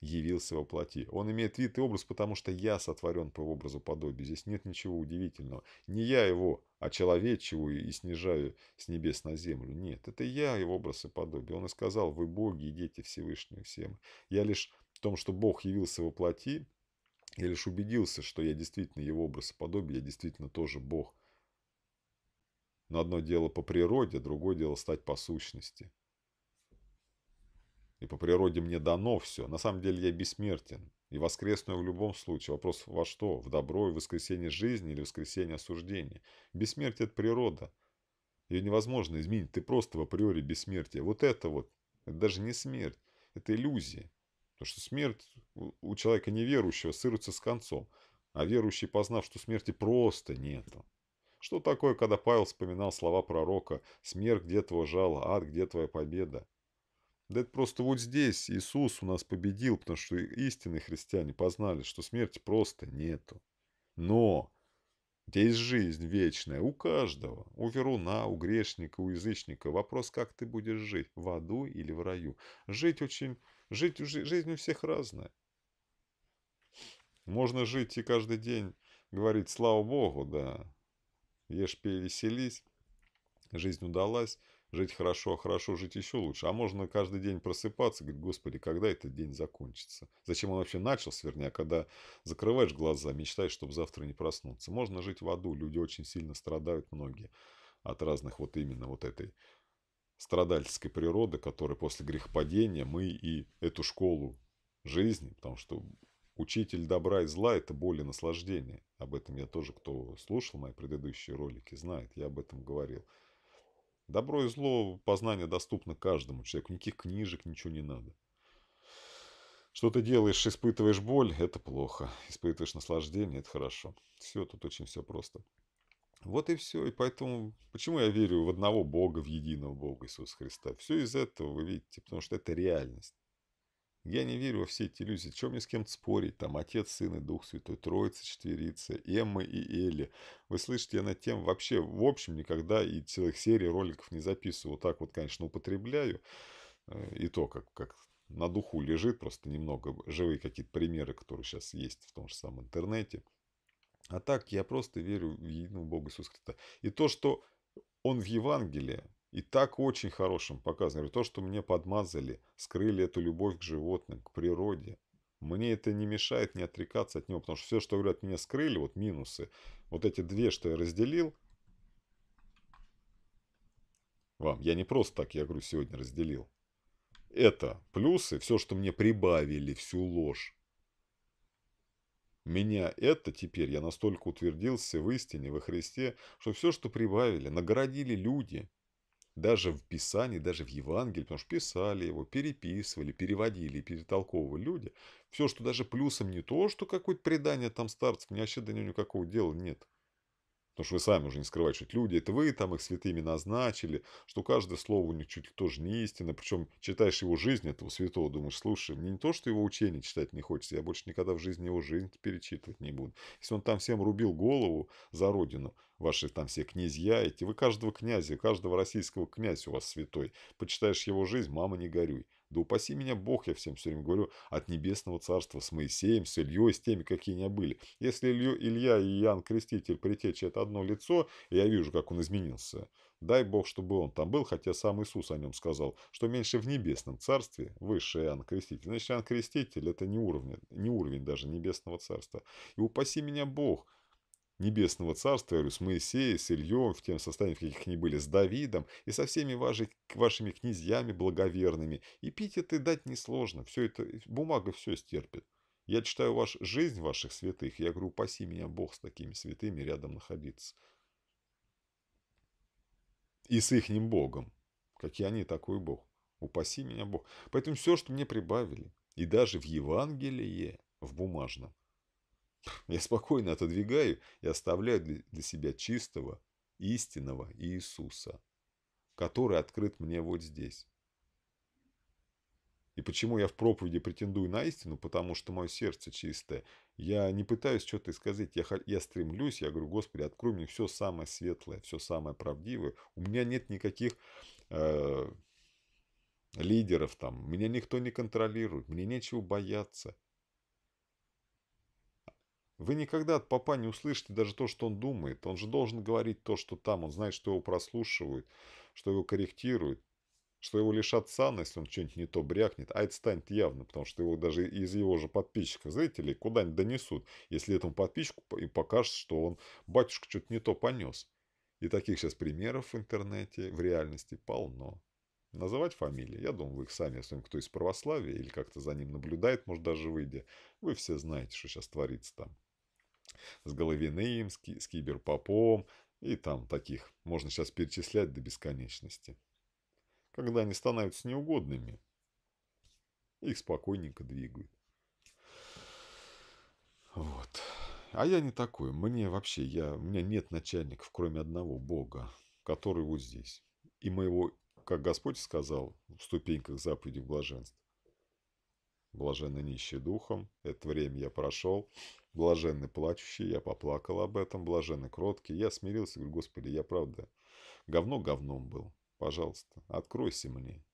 Speaker 1: явился во плоти. Он имеет вид и образ, потому что я сотворен по образу подобию. Здесь нет ничего удивительного. Не я его очеловечиваю и снижаю с небес на землю. Нет, это я его образ и подобие. Он и сказал, вы боги и дети Всевышнего всем. Я лишь в том, что Бог явился во плоти, я лишь убедился, что я действительно его образ и подобие, я действительно тоже Бог. Но одно дело по природе, другое дело стать по сущности. И по природе мне дано все. На самом деле я бессмертен. И воскресную в любом случае. Вопрос во что? В добро и воскресенье жизни или воскресенье осуждения? Бессмертие – это природа. Ее невозможно изменить. Ты просто в априори бессмертие. Вот это вот, это даже не смерть. Это иллюзия. Потому что смерть у человека неверующего сырится с концом. А верующий, познав, что смерти просто нету. Что такое, когда Павел вспоминал слова пророка «Смерть, где твое жало? Ад, где твоя победа?» Да это просто вот здесь Иисус у нас победил, потому что истинные христиане познали, что смерти просто нету. Но есть жизнь вечная у каждого, у веруна, у грешника, у язычника. Вопрос, как ты будешь жить, в аду или в раю. Жить очень Жить, жизнь у всех разная. Можно жить и каждый день говорить слава Богу, да. Ешь, пей, веселись. Жизнь удалась. Жить хорошо, хорошо жить еще лучше. А можно каждый день просыпаться говорить, Господи, когда этот день закончится? Зачем он вообще начался, вернее, когда закрываешь глаза, мечтаешь, чтобы завтра не проснуться. Можно жить в аду. Люди очень сильно страдают, многие, от разных вот именно вот этой страдальческой природы, которая после грехопадения мы и эту школу жизни, потому что учитель добра и зла – это боль и наслаждение. Об этом я тоже, кто слушал мои предыдущие ролики, знает, я об этом говорил. Добро и зло, познание доступно каждому человеку, никаких книжек, ничего не надо. Что ты делаешь, испытываешь боль, это плохо. Испытываешь наслаждение, это хорошо. Все, тут очень все просто. Вот и все. И поэтому, почему я верю в одного Бога, в единого Бога Иисуса Христа? Все из этого вы видите, потому что это реальность. Я не верю во все эти иллюзии. Чем мне с кем-то спорить? Там Отец, Сын и Дух Святой, Троица, Четверица, Эмма и Эли. Вы слышите, я на тем вообще, в общем, никогда и целых серий роликов не записываю. Вот так вот, конечно, употребляю. Э, и то, как, как на духу лежит, просто немного живые какие-то примеры, которые сейчас есть в том же самом интернете. А так я просто верю в единого Бога Иисуса Христа. И то, что Он в Евангелии, и так очень хорошим показано. То, что мне подмазали, скрыли эту любовь к животным, к природе. Мне это не мешает не отрекаться от него, потому что все, что говорят, мне скрыли, вот минусы, вот эти две, что я разделил, вам, я не просто так, я говорю, сегодня разделил. Это плюсы, все, что мне прибавили, всю ложь. Меня это теперь, я настолько утвердился в истине, во Христе, что все, что прибавили, наградили люди, даже в Писании, даже в Евангелии, потому что писали его, переписывали, переводили, перетолковывали люди. Все, что даже плюсом не то, что какое-то предание там старцев, мне вообще до него никакого дела нет. Потому что вы сами уже не скрываете, что эти люди, это вы там их святыми назначили, что каждое слово у них чуть ли тоже не истина. Причем читаешь его жизнь, этого святого, думаешь, слушай, мне не то, что его учение читать не хочется, я больше никогда в жизни его жизнь перечитывать не буду. Если он там всем рубил голову за родину, ваши там все князья эти, вы каждого князя, каждого российского князя у вас святой, почитаешь его жизнь, мама, не горюй. Да упаси меня Бог, я всем все время говорю, от небесного царства с Моисеем, с Ильей, с теми, какие они были. Если Илью, Илья и Иоанн Креститель, Притеча – это одно лицо, я вижу, как он изменился. Дай Бог, чтобы он там был, хотя сам Иисус о нем сказал, что меньше в небесном царстве, выше Иоанн Креститель. Значит, Иоанн Креститель – это не уровень, не уровень даже небесного царства. И упаси меня Бог, Небесного Царства, с Моисеем, с Ильем, в тем состоянии, в каких они были, с Давидом, и со всеми ваши, вашими князьями благоверными. И пить это дать несложно. Все это, бумага все стерпит. Я читаю ваш, жизнь ваших святых, я говорю, упаси меня Бог с такими святыми рядом находиться. И с ихним Богом. Какие они, такой Бог. Упаси меня Бог. Поэтому все, что мне прибавили, и даже в Евангелии, в бумажном, я спокойно отодвигаю и оставляю для, себя чистого, истинного Иисуса, который открыт мне вот здесь. И почему я в проповеди претендую на истину? Потому что мое сердце чистое. Я не пытаюсь что-то сказать. Я, я стремлюсь, я говорю, Господи, открой мне все самое светлое, все самое правдивое. У меня нет никаких э, лидеров там. Меня никто не контролирует. Мне нечего бояться. Вы никогда от папа не услышите даже то, что он думает. Он же должен говорить то, что там. Он знает, что его прослушивают, что его корректируют, что его лишат сана, если он что-нибудь не то брякнет. А это станет явно, потому что его даже из его же подписчиков, зрителей, куда-нибудь донесут, если этому подписчику и покажется, что он, батюшка, что-то не то понес. И таких сейчас примеров в интернете, в реальности полно. Называть фамилии, я думаю, вы их сами, если кто из православия или как-то за ним наблюдает, может даже выйдя, вы все знаете, что сейчас творится там с Головиным, с, с Киберпопом и там таких можно сейчас перечислять до бесконечности. Когда они становятся неугодными, их спокойненько двигают. Вот. А я не такой. Мне вообще, я, у меня нет начальников, кроме одного Бога, который вот здесь. И моего, как Господь сказал в ступеньках заповеди в блаженстве. Блаженно нищий духом. Это время я прошел. Блаженный плачущий, я поплакал об этом, блаженный кроткий. Я смирился, говорю, Господи, я правда говно говном был. Пожалуйста, откройся мне.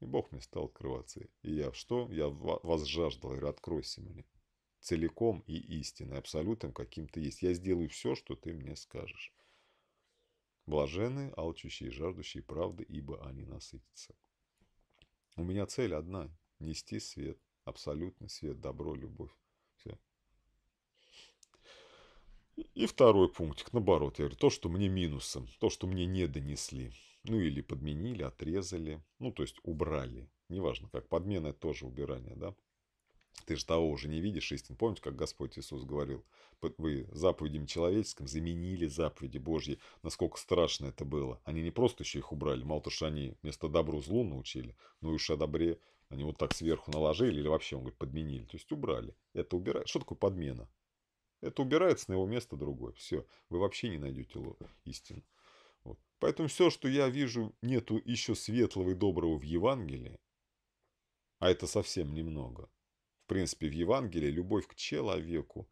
Speaker 1: И Бог мне стал открываться. И я что? Я вас жаждал, говорю, откройся мне. Целиком и истинной, абсолютным каким-то есть. Я сделаю все, что ты мне скажешь. Блаженные, алчущие, жаждущие правды, ибо они насытятся. У меня цель одна – нести свет, абсолютный свет, добро, любовь. И второй пунктик, наоборот, я говорю, то, что мне минусом, то, что мне не донесли. ну или подменили, отрезали, ну то есть убрали. Неважно как, подмена это тоже убирание, да. Ты же того уже не видишь истин. Помните, как Господь Иисус говорил, вы заповедям человеческим заменили заповеди Божьи. Насколько страшно это было. Они не просто еще их убрали, мало то, что они вместо добру злу научили, но и уж о добре они вот так сверху наложили или вообще, он говорит, подменили. То есть убрали. Это убирает. Что такое подмена? Это убирается на его место другое. Все. Вы вообще не найдете истину. Вот. Поэтому все, что я вижу, нету еще светлого и доброго в Евангелии, а это совсем немного. В принципе, в Евангелии любовь к человеку.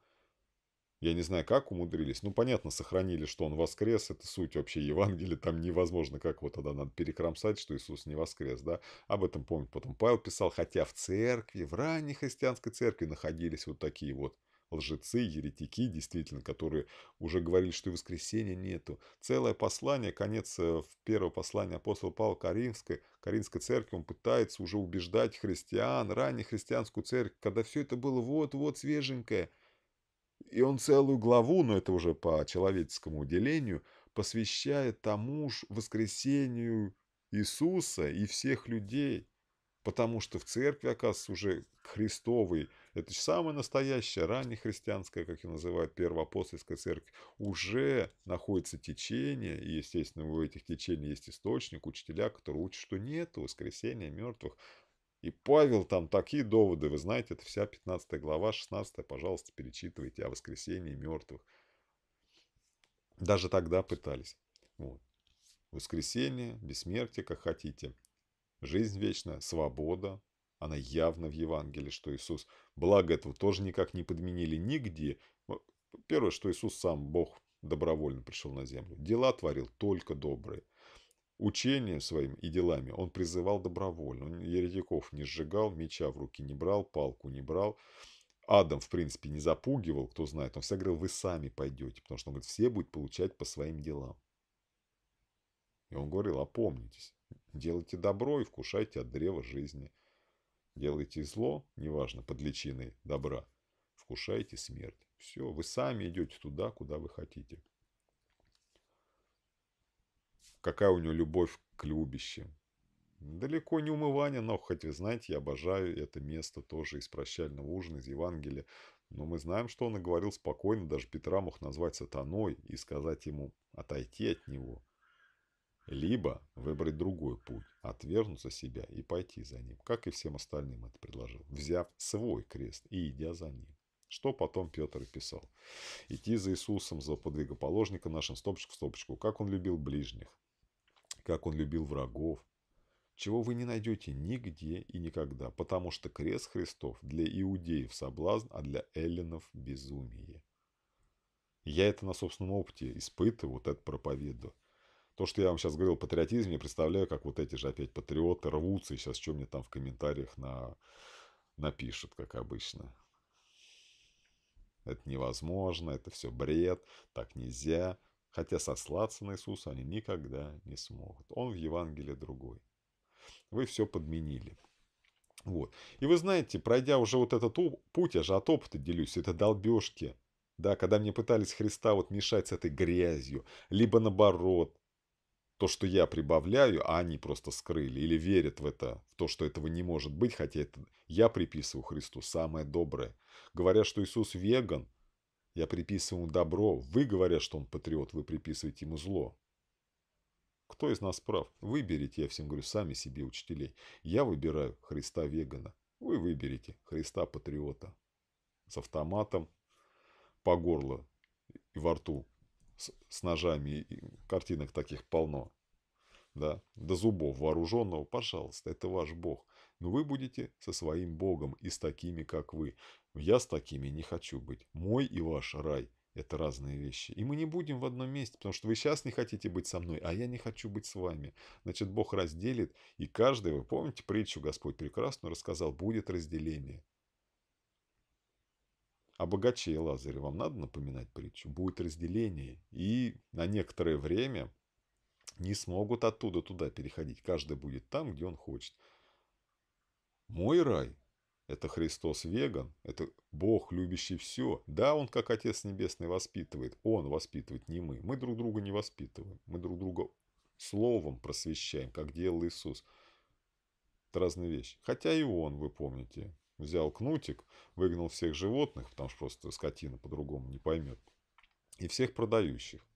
Speaker 1: Я не знаю, как умудрились. Ну, понятно, сохранили, что он воскрес. Это суть вообще Евангелия. Там невозможно, как вот тогда надо перекромсать, что Иисус не воскрес. Да? Об этом, помню, потом Павел писал. Хотя в церкви, в ранней христианской церкви находились вот такие вот лжецы, еретики, действительно, которые уже говорили, что и воскресения нету. Целое послание, конец э, первого послания апостола Павла Каринской, Каринской церкви, он пытается уже убеждать христиан, раннюю христианскую церковь, когда все это было вот-вот свеженькое. И он целую главу, но это уже по человеческому уделению, посвящает тому же воскресению Иисуса и всех людей. Потому что в церкви, оказывается, уже Христовой, это же самая настоящая, раннехристианская, как ее называют, первоапостольская церковь, уже находится течение, и, естественно, у этих течений есть источник, учителя, которые учат, что нет воскресения мертвых. И Павел там такие доводы, вы знаете, это вся 15 глава, 16, пожалуйста, перечитывайте о воскресении мертвых. Даже тогда пытались. Вот. Воскресение, бессмертие, как хотите жизнь вечная, свобода, она явно в Евангелии, что Иисус, благо этого тоже никак не подменили нигде. Первое, что Иисус сам, Бог, добровольно пришел на землю. Дела творил только добрые. Учением своим и делами он призывал добровольно. Он еретиков не сжигал, меча в руки не брал, палку не брал. Адам, в принципе, не запугивал, кто знает. Он всегда говорил, вы сами пойдете, потому что он говорит, все будут получать по своим делам. И он говорил, опомнитесь. Делайте добро и вкушайте от древа жизни. Делайте зло, неважно, под личиной добра, вкушайте смерть. Все, вы сами идете туда, куда вы хотите. Какая у него любовь к любящим. Далеко не умывание, но хоть вы знаете, я обожаю это место тоже из прощального ужина, из Евангелия. Но мы знаем, что он и говорил спокойно, даже Петра мог назвать сатаной и сказать ему отойти от него – либо выбрать другой путь, отвергнуться себя и пойти за ним, как и всем остальным это предложил, взяв свой крест и идя за ним. Что потом Петр писал. Идти за Иисусом, за подвигоположником нашим, стопочку в стопочку, как он любил ближних, как он любил врагов, чего вы не найдете нигде и никогда, потому что крест Христов для иудеев соблазн, а для эллинов безумие. Я это на собственном опыте испытываю, вот это проповедую. То, что я вам сейчас говорил о патриотизме, я представляю, как вот эти же опять патриоты рвутся и сейчас что мне там в комментариях на... напишут, как обычно. Это невозможно, это все бред, так нельзя. Хотя сослаться на Иисуса они никогда не смогут. Он в Евангелии другой. Вы все подменили. Вот. И вы знаете, пройдя уже вот этот путь, я же от опыта делюсь, это долбежки. Да, когда мне пытались Христа вот мешать с этой грязью, либо наоборот, то, что я прибавляю, а они просто скрыли или верят в это, в то, что этого не может быть, хотя это я приписываю Христу самое доброе. Говоря, что Иисус веган, я приписываю ему добро. Вы, говоря, что он патриот, вы приписываете ему зло. Кто из нас прав? Выберите, я всем говорю, сами себе учителей. Я выбираю Христа вегана. Вы выберете Христа патриота. С автоматом по горло и во рту с, с ножами, картинок таких полно, да, до зубов вооруженного, пожалуйста, это ваш Бог. Но вы будете со своим Богом и с такими, как вы. Я с такими не хочу быть. Мой и ваш рай – это разные вещи. И мы не будем в одном месте, потому что вы сейчас не хотите быть со мной, а я не хочу быть с вами. Значит, Бог разделит, и каждый, вы помните притчу, Господь прекрасно рассказал, будет разделение. О богаче Лазаре вам надо напоминать притчу. Будет разделение. И на некоторое время не смогут оттуда туда переходить. Каждый будет там, где он хочет. Мой рай – это Христос веган, это Бог, любящий все. Да, Он как Отец Небесный воспитывает. Он воспитывает, не мы. Мы друг друга не воспитываем. Мы друг друга Словом просвещаем, как делал Иисус. Это разные вещи. Хотя и он, вы помните, взял кнутик, выгнал всех животных, потому что просто скотина по-другому не поймет, и всех продающих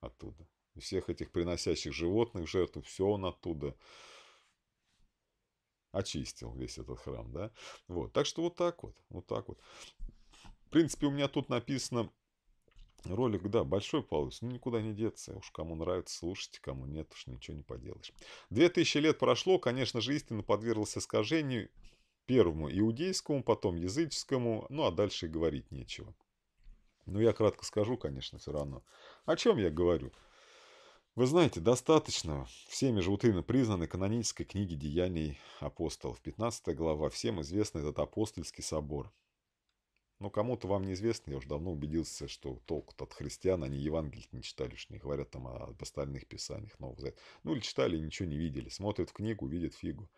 Speaker 1: оттуда. Всех этих приносящих животных жертву, все он оттуда очистил весь этот храм, да. Вот, так что вот так вот, вот так вот. В принципе, у меня тут написано ролик, да, большой получится, ну никуда не деться. Уж кому нравится, слушайте, кому нет, уж ничего не поделаешь. Две тысячи лет прошло, конечно же, истина подверглась искажению. Первому иудейскому, потом языческому, ну а дальше и говорить нечего. Но я кратко скажу, конечно, все равно. О чем я говорю? Вы знаете, достаточно всеми же утырно признанной канонической книги «Деяний апостолов». 15 глава, всем известный этот апостольский собор. Но кому-то вам неизвестно, я уже давно убедился, что толк от христиан, они Евангелие не читали, уж не говорят там об остальных писаниях Нового Завета. Ну или читали ничего не видели. Смотрят в книгу, видят фигу.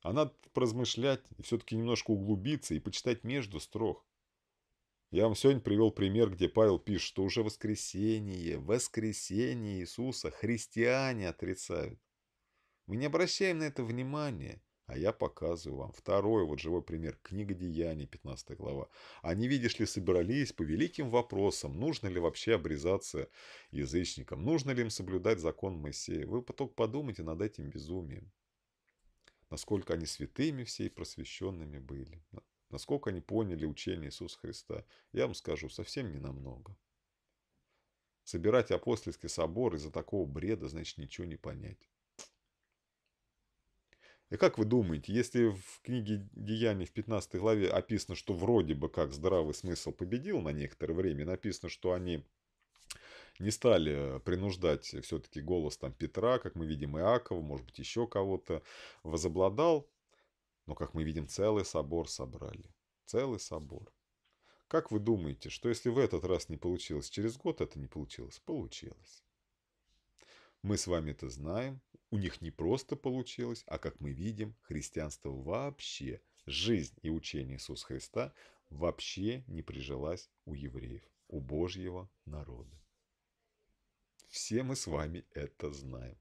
Speaker 1: А надо поразмышлять и все-таки немножко углубиться и почитать между строк. Я вам сегодня привел пример, где Павел пишет, что уже воскресение, воскресение Иисуса христиане отрицают. Мы не обращаем на это внимания. А я показываю вам второй вот живой пример. Книга Деяний, 15 глава. Они, видишь ли, собрались по великим вопросам. Нужно ли вообще обрезаться язычникам? Нужно ли им соблюдать закон Моисея? Вы потом подумайте над этим безумием. Насколько они святыми все и просвещенными были. Насколько они поняли учение Иисуса Христа. Я вам скажу, совсем не намного. Собирать апостольский собор из-за такого бреда, значит, ничего не понять. И как вы думаете, если в книге Деяний в 15 главе описано, что вроде бы как здравый смысл победил на некоторое время, написано, что они не стали принуждать все-таки голос там Петра, как мы видим Иакова, может быть еще кого-то, возобладал, но как мы видим целый собор собрали. Целый собор. Как вы думаете, что если в этот раз не получилось, через год это не получилось? Получилось. Мы с вами это знаем. У них не просто получилось, а как мы видим, христианство вообще, жизнь и учение Иисуса Христа вообще не прижилась у евреев, у Божьего народа. Все мы с вами это знаем.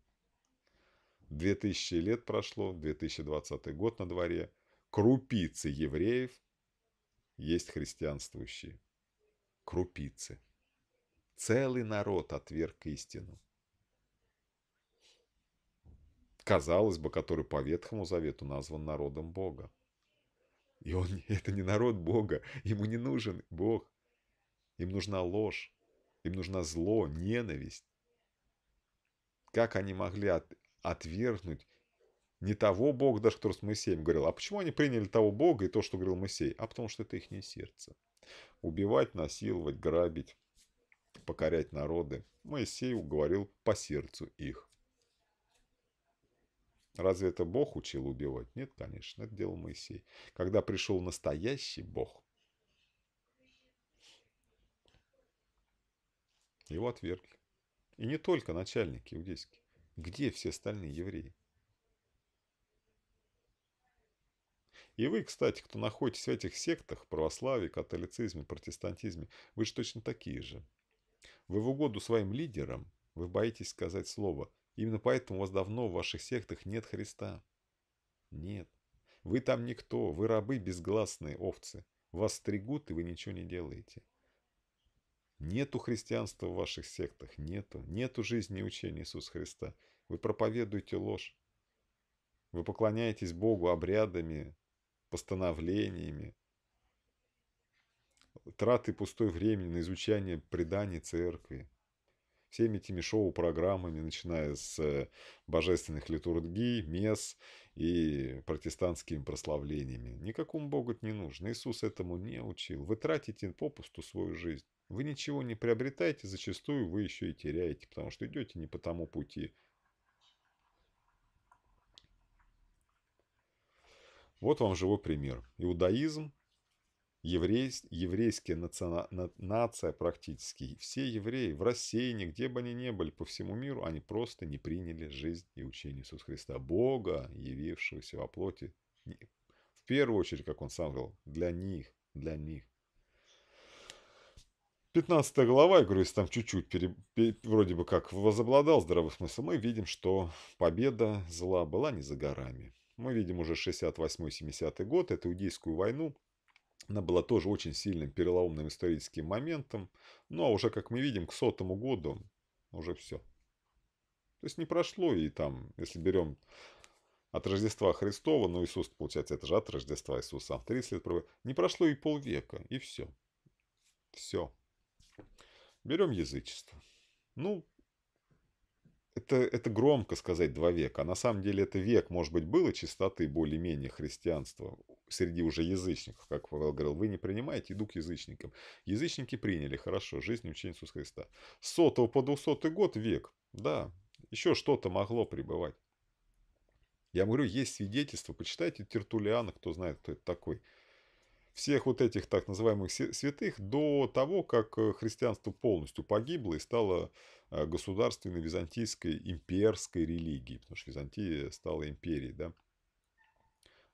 Speaker 1: Две тысячи лет прошло, 2020 год на дворе. Крупицы евреев есть христианствующие. Крупицы. Целый народ отверг истину казалось бы, который по Ветхому Завету назван народом Бога. И он, это не народ Бога, ему не нужен Бог. Им нужна ложь, им нужна зло, ненависть. Как они могли от, отвергнуть не того Бога, даже который с Моисеем говорил. А почему они приняли того Бога и то, что говорил Моисей? А потому что это их не сердце. Убивать, насиловать, грабить, покорять народы. Моисей уговорил по сердцу их. Разве это Бог учил убивать? Нет, конечно, это делал Моисей. Когда пришел настоящий Бог, его отвергли. И не только начальник иудейский. Где все остальные евреи? И вы, кстати, кто находитесь в этих сектах, православии, католицизме, протестантизме, вы же точно такие же. Вы в угоду своим лидерам, вы боитесь сказать слово Именно поэтому у вас давно в ваших сектах нет Христа. Нет. Вы там никто, вы рабы безгласные овцы. Вас стригут, и вы ничего не делаете. Нету христианства в ваших сектах, нету. Нету жизни и учения Иисуса Христа. Вы проповедуете ложь. Вы поклоняетесь Богу обрядами, постановлениями, траты пустой времени на изучение преданий церкви всеми этими шоу-программами, начиная с э, божественных литургий, мес и протестантскими прославлениями. Никакому Богу это не нужно. Иисус этому не учил. Вы тратите попусту свою жизнь. Вы ничего не приобретаете, зачастую вы еще и теряете, потому что идете не по тому пути. Вот вам живой пример. Иудаизм еврей, еврейская нация, нация практически, все евреи в России, нигде бы они ни были по всему миру, они просто не приняли жизнь и учение Иисуса Христа, Бога, явившегося во плоти. В первую очередь, как он сам говорил, для них, для них. 15 глава, я говорю, если там чуть-чуть пере, вроде бы как возобладал здравый смысл, мы видим, что победа зла была не за горами. Мы видим уже 68-70 год, эту иудейскую войну. Она была тоже очень сильным переломным историческим моментом. Ну, а уже, как мы видим, к сотому году уже все. То есть не прошло, и там, если берем от Рождества Христова, ну Иисус, получается, это же от Рождества Иисуса, 30 лет не прошло и полвека, и все. Все. Берем язычество. Ну, это, это громко сказать два века. А на самом деле это век, может быть, было чистоты более-менее христианства среди уже язычников. Как Павел говорил, вы не принимаете, иду к язычникам. Язычники приняли, хорошо, жизнь учения Иисуса Христа. С сотого по двухсотый год век, да, еще что-то могло пребывать. Я говорю, есть свидетельства, почитайте Тертулиана, кто знает, кто это такой всех вот этих так называемых святых до того, как э, христианство полностью погибло и стало э, государственной византийской имперской религией, потому что Византия стала империей, да.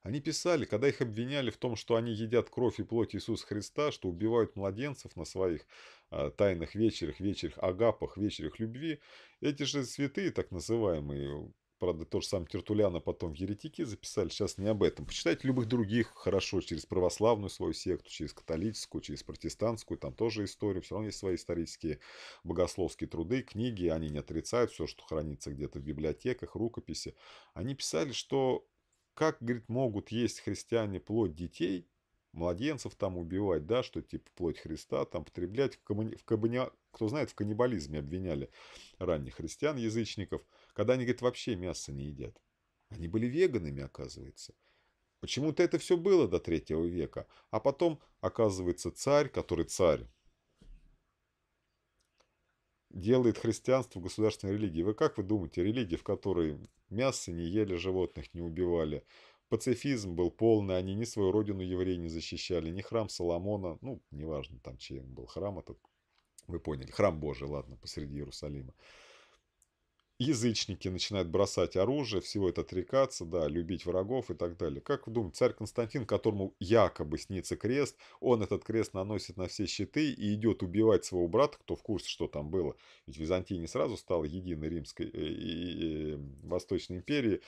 Speaker 1: Они писали, когда их обвиняли в том, что они едят кровь и плоть Иисуса Христа, что убивают младенцев на своих э, тайных вечерах, вечерах агапах, вечерах любви, эти же святые, так называемые, Правда, тот же сам Тертуляна потом в еретики записали, сейчас не об этом. Почитайте любых других хорошо, через православную свою секту, через католическую, через протестантскую, там тоже история, все равно есть свои исторические богословские труды, книги, они не отрицают все, что хранится где-то в библиотеках, рукописи. Они писали, что как, говорит, могут есть христиане плоть детей, младенцев там убивать, да, что типа плоть Христа там потреблять, в, коммуни... в коммуни... кто знает, в каннибализме обвиняли ранних христиан, язычников – когда они, говорит, вообще мясо не едят. Они были веганами, оказывается. Почему-то это все было до третьего века. А потом, оказывается, царь, который царь, делает христианство государственной религией. Вы как вы думаете, религия, в которой мясо не ели, животных не убивали, пацифизм был полный, они ни свою родину евреи не защищали, ни храм Соломона, ну, неважно там, чей был храм этот, вы поняли, храм Божий, ладно, посреди Иерусалима язычники начинают бросать оружие, всего это отрекаться, да, любить врагов и так далее. Как вы думаете, царь Константин, которому якобы снится крест, он этот крест наносит на все щиты и идет убивать своего брата, кто в курсе, что там было. Ведь Византия не сразу стала единой римской и, и, и Восточной империей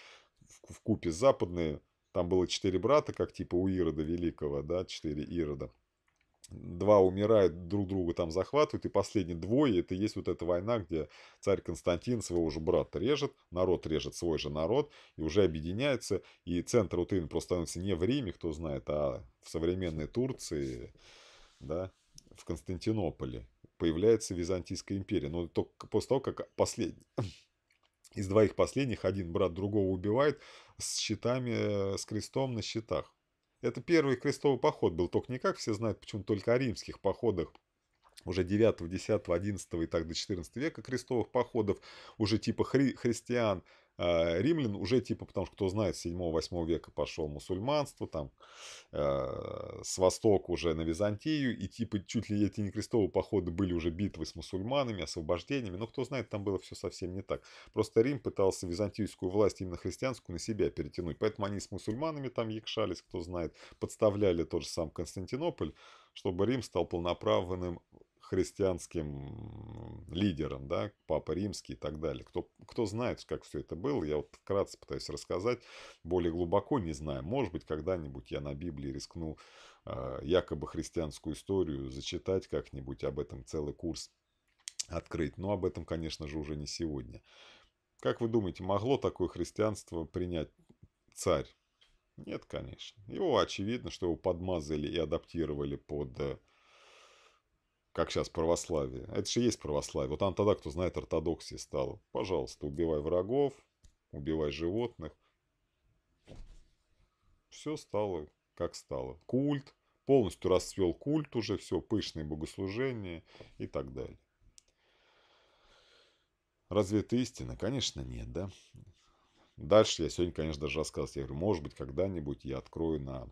Speaker 1: в, в купе с западной. Там было четыре брата, как типа у Ирода Великого, да, четыре Ирода два умирают, друг друга там захватывают, и последние двое, это есть вот эта война, где царь Константин своего же брата режет, народ режет свой же народ, и уже объединяется, и центр вот просто становится не в Риме, кто знает, а в современной Турции, да, в Константинополе появляется Византийская империя. Но только после того, как последний, из двоих последних один брат другого убивает с щитами, с крестом на щитах. Это первый крестовый поход был, только не как все знают, почему только о римских походах. Уже 9, 10, 11 и так до 14 века крестовых походов, уже типа хри христиан, римлян, уже типа, потому что кто знает, с 7-8 века пошел мусульманство, там э, с востока уже на Византию, и типа чуть ли эти не крестовые походы были уже битвы с мусульманами, освобождениями, но кто знает, там было все совсем не так. Просто Рим пытался византийскую власть, именно христианскую, на себя перетянуть, поэтому они с мусульманами там якшались, кто знает, подставляли тот же сам Константинополь, чтобы Рим стал полноправным христианским лидером, да, Папа Римский и так далее. Кто, кто знает, как все это было, я вот вкратце пытаюсь рассказать, более глубоко не знаю. Может быть, когда-нибудь я на Библии рискну э, якобы христианскую историю зачитать как-нибудь, об этом целый курс открыть. Но об этом, конечно же, уже не сегодня. Как вы думаете, могло такое христианство принять царь? Нет, конечно. Его очевидно, что его подмазали и адаптировали под э, как сейчас православие. Это же есть православие. Вот там тогда, кто знает, ортодоксии стало. Пожалуйста, убивай врагов, убивай животных. Все стало, как стало. Культ. Полностью расцвел культ уже, все, пышные богослужения и так далее. Разве это истина? Конечно, нет, да? Дальше я сегодня, конечно, даже рассказывать. Я говорю, может быть, когда-нибудь я открою на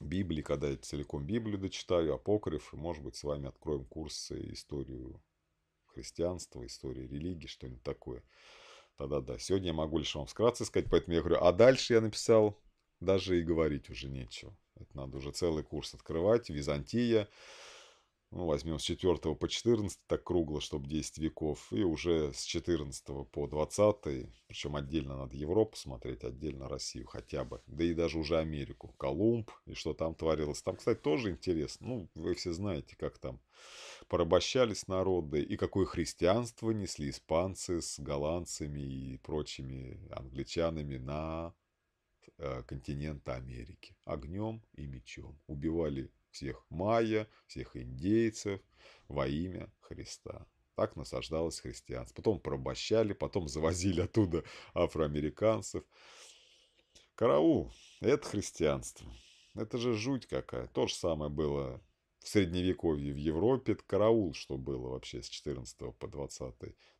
Speaker 1: Библии, когда я целиком Библию дочитаю, апокриф, и, может быть, с вами откроем курсы историю христианства, истории религии, что-нибудь такое. Тогда да. Сегодня я могу лишь вам вкратце сказать, поэтому я говорю, а дальше я написал, даже и говорить уже нечего. Это надо уже целый курс открывать. Византия, ну, возьмем с 4 по 14, так кругло, чтобы 10 веков, и уже с 14 по 20, причем отдельно надо Европу смотреть, отдельно Россию хотя бы, да и даже уже Америку, Колумб, и что там творилось. Там, кстати, тоже интересно, ну, вы все знаете, как там порабощались народы, и какое христианство несли испанцы с голландцами и прочими англичанами на э, континент Америки. Огнем и мечом. Убивали всех майя, всех индейцев во имя Христа. Так насаждалось христианство. Потом порабощали, потом завозили оттуда афроамериканцев. Караул – это христианство. Это же жуть какая. То же самое было в Средневековье в Европе. Это караул, что было вообще с 14 по 20.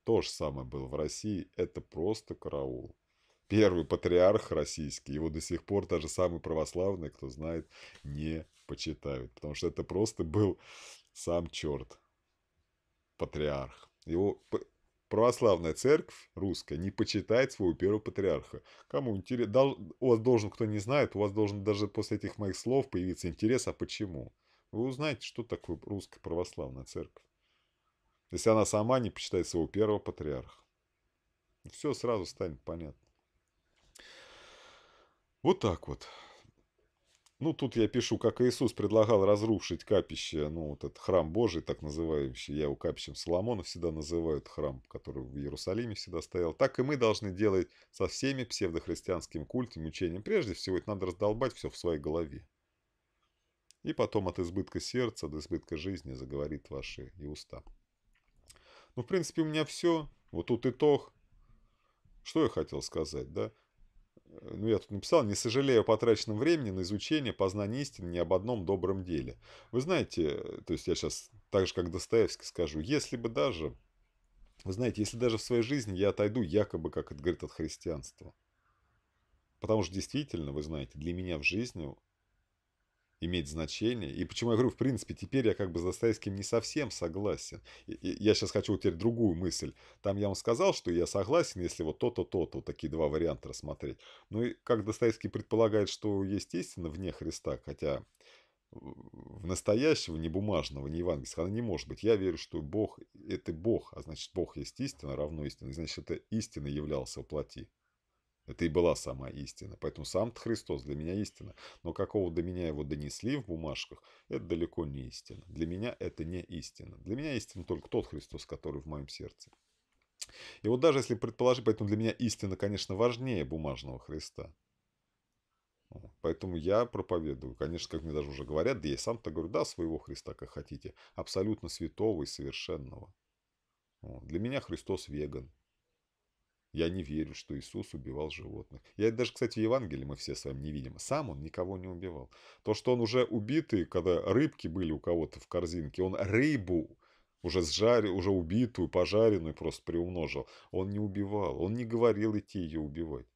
Speaker 1: То же самое было в России. Это просто караул первый патриарх российский, его до сих пор даже самый православный, кто знает, не почитают. Потому что это просто был сам черт, патриарх. Его православная церковь русская не почитает своего первого патриарха. Кому интересно, у вас должен, кто не знает, у вас должен даже после этих моих слов появиться интерес, а почему? Вы узнаете, что такое русская православная церковь. Если она сама не почитает своего первого патриарха. Все сразу станет понятно. Вот так вот. Ну, тут я пишу, как Иисус предлагал разрушить капище, ну, вот этот храм Божий, так называемый, я его капищем Соломона всегда называют, храм, который в Иерусалиме всегда стоял, так и мы должны делать со всеми псевдохристианскими культами, учением. Прежде всего, это надо раздолбать все в своей голове. И потом от избытка сердца до избытка жизни заговорит ваши и уста. Ну, в принципе, у меня все. Вот тут итог. Что я хотел сказать, да? Ну, я тут написал, не сожалею о потраченном времени на изучение, познание истины ни об одном добром деле. Вы знаете, то есть я сейчас так же, как Достоевский скажу, если бы даже, вы знаете, если даже в своей жизни я отойду якобы, как это говорит, от христианства. Потому что действительно, вы знаете, для меня в жизни иметь значение. И почему я говорю, в принципе, теперь я как бы с Достоевским не совсем согласен. Я сейчас хочу теперь другую мысль. Там я вам сказал, что я согласен, если вот то-то, то-то, вот такие два варианта рассмотреть. Ну и как Достоевский предполагает, что есть истина вне Христа, хотя в настоящего, не бумажного, не евангельского, она не может быть. Я верю, что Бог – это Бог, а значит, Бог есть истина, равно истина, значит, это истина являлся воплоти. Это и была сама истина. Поэтому сам Христос для меня истина. Но какого до меня его донесли в бумажках, это далеко не истина. Для меня это не истина. Для меня истина только тот Христос, который в моем сердце. И вот даже если предположить, поэтому для меня истина, конечно, важнее бумажного Христа. Поэтому я проповедую, конечно, как мне даже уже говорят, да я сам-то говорю, да, своего Христа, как хотите, абсолютно святого и совершенного. Для меня Христос веган. Я не верю, что Иисус убивал животных. Я даже, кстати, в Евангелии мы все с вами не видим. Сам он никого не убивал. То, что он уже убитый, когда рыбки были у кого-то в корзинке, он рыбу уже сжарил, уже убитую, пожаренную просто приумножил. Он не убивал, он не говорил идти ее убивать.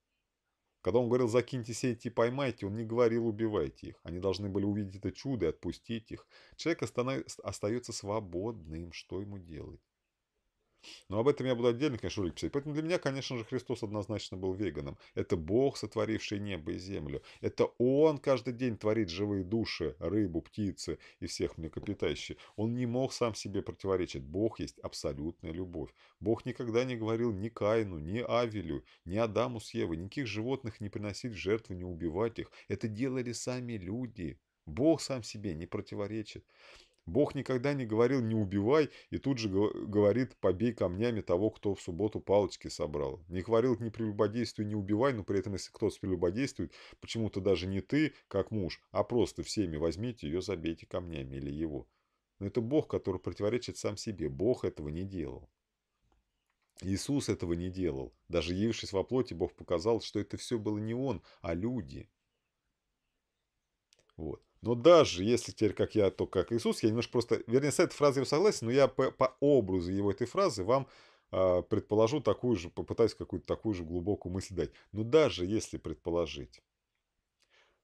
Speaker 1: Когда он говорил, закиньте сети и поймайте, он не говорил, убивайте их. Они должны были увидеть это чудо и отпустить их. Человек остается свободным, что ему делать? Но об этом я буду отдельно, конечно, ролик писать. Поэтому для меня, конечно же, Христос однозначно был веганом. Это Бог, сотворивший небо и землю. Это Он каждый день творит живые души, рыбу, птицы и всех млекопитающих. Он не мог сам себе противоречить. Бог есть абсолютная любовь. Бог никогда не говорил ни Каину, ни Авелю, ни Адаму с Евой, никаких животных не приносить в жертву, не убивать их. Это делали сами люди. Бог сам себе не противоречит. Бог никогда не говорил «не убивай» и тут же говорит «побей камнями того, кто в субботу палочки собрал». Не говорил «не прелюбодействуй, не убивай», но при этом, если кто-то прелюбодействует, почему-то даже не ты, как муж, а просто всеми возьмите ее, забейте камнями или его. Но это Бог, который противоречит сам себе. Бог этого не делал. Иисус этого не делал. Даже явившись во плоти, Бог показал, что это все было не Он, а люди. Вот. Но даже если теперь, как я, то как Иисус, я немножко просто, вернее, с этой фразой согласен, но я по, по образу его этой фразы вам э, предположу такую же, попытаюсь какую-то такую же глубокую мысль дать. Но даже если предположить,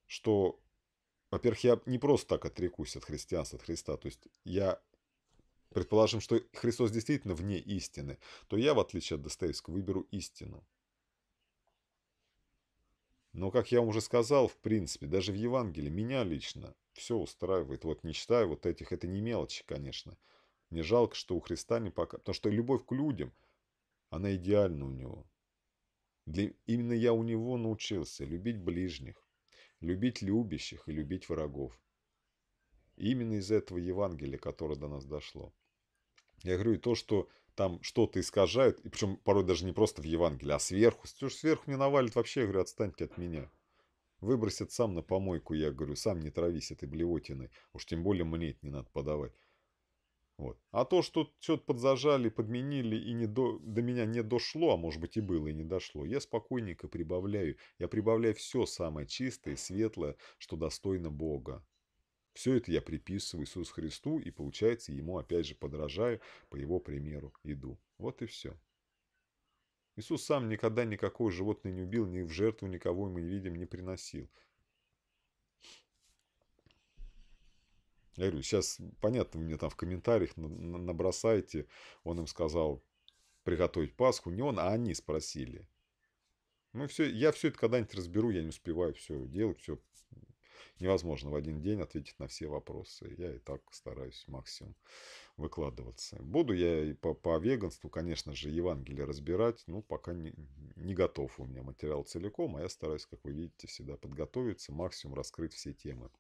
Speaker 1: что, во-первых, я не просто так отрекусь от христианства, от Христа, то есть я предположим, что Христос действительно вне истины, то я, в отличие от Достоевского, выберу истину. Но, как я уже сказал, в принципе, даже в Евангелии меня лично все устраивает. Вот не считаю вот этих, это не мелочи, конечно. Мне жалко, что у Христа не пока... Потому что любовь к людям, она идеальна у него. Для... Именно я у него научился любить ближних, любить любящих и любить врагов. Именно из этого Евангелия, которое до нас дошло. Я говорю, и то, что там что-то искажают, и причем порой даже не просто в Евангелии, а сверху. Что ж сверху мне навалит вообще, я говорю, отстаньте от меня. Выбросят сам на помойку, я говорю, сам не травись этой блевотиной. Уж тем более мне это не надо подавать. Вот. А то, что что-то подзажали, подменили и не до, до меня не дошло, а может быть и было, и не дошло, я спокойненько прибавляю. Я прибавляю все самое чистое, светлое, что достойно Бога. Все это я приписываю Иисусу Христу и, получается, Ему опять же подражаю, по Его примеру иду. Вот и все. Иисус сам никогда никакое животное не убил, ни в жертву никого мы не видим, не приносил. Я говорю, сейчас, понятно, мне там в комментариях набросайте. Он им сказал приготовить Пасху. Не он, а они спросили. Ну, все, я все это когда-нибудь разберу, я не успеваю все делать, все невозможно в один день ответить на все вопросы. Я и так стараюсь максимум выкладываться. Буду я и по, по веганству, конечно же, Евангелие разбирать, но пока не, не готов у меня материал целиком, а я стараюсь, как вы видите, всегда подготовиться, максимум раскрыть все темы.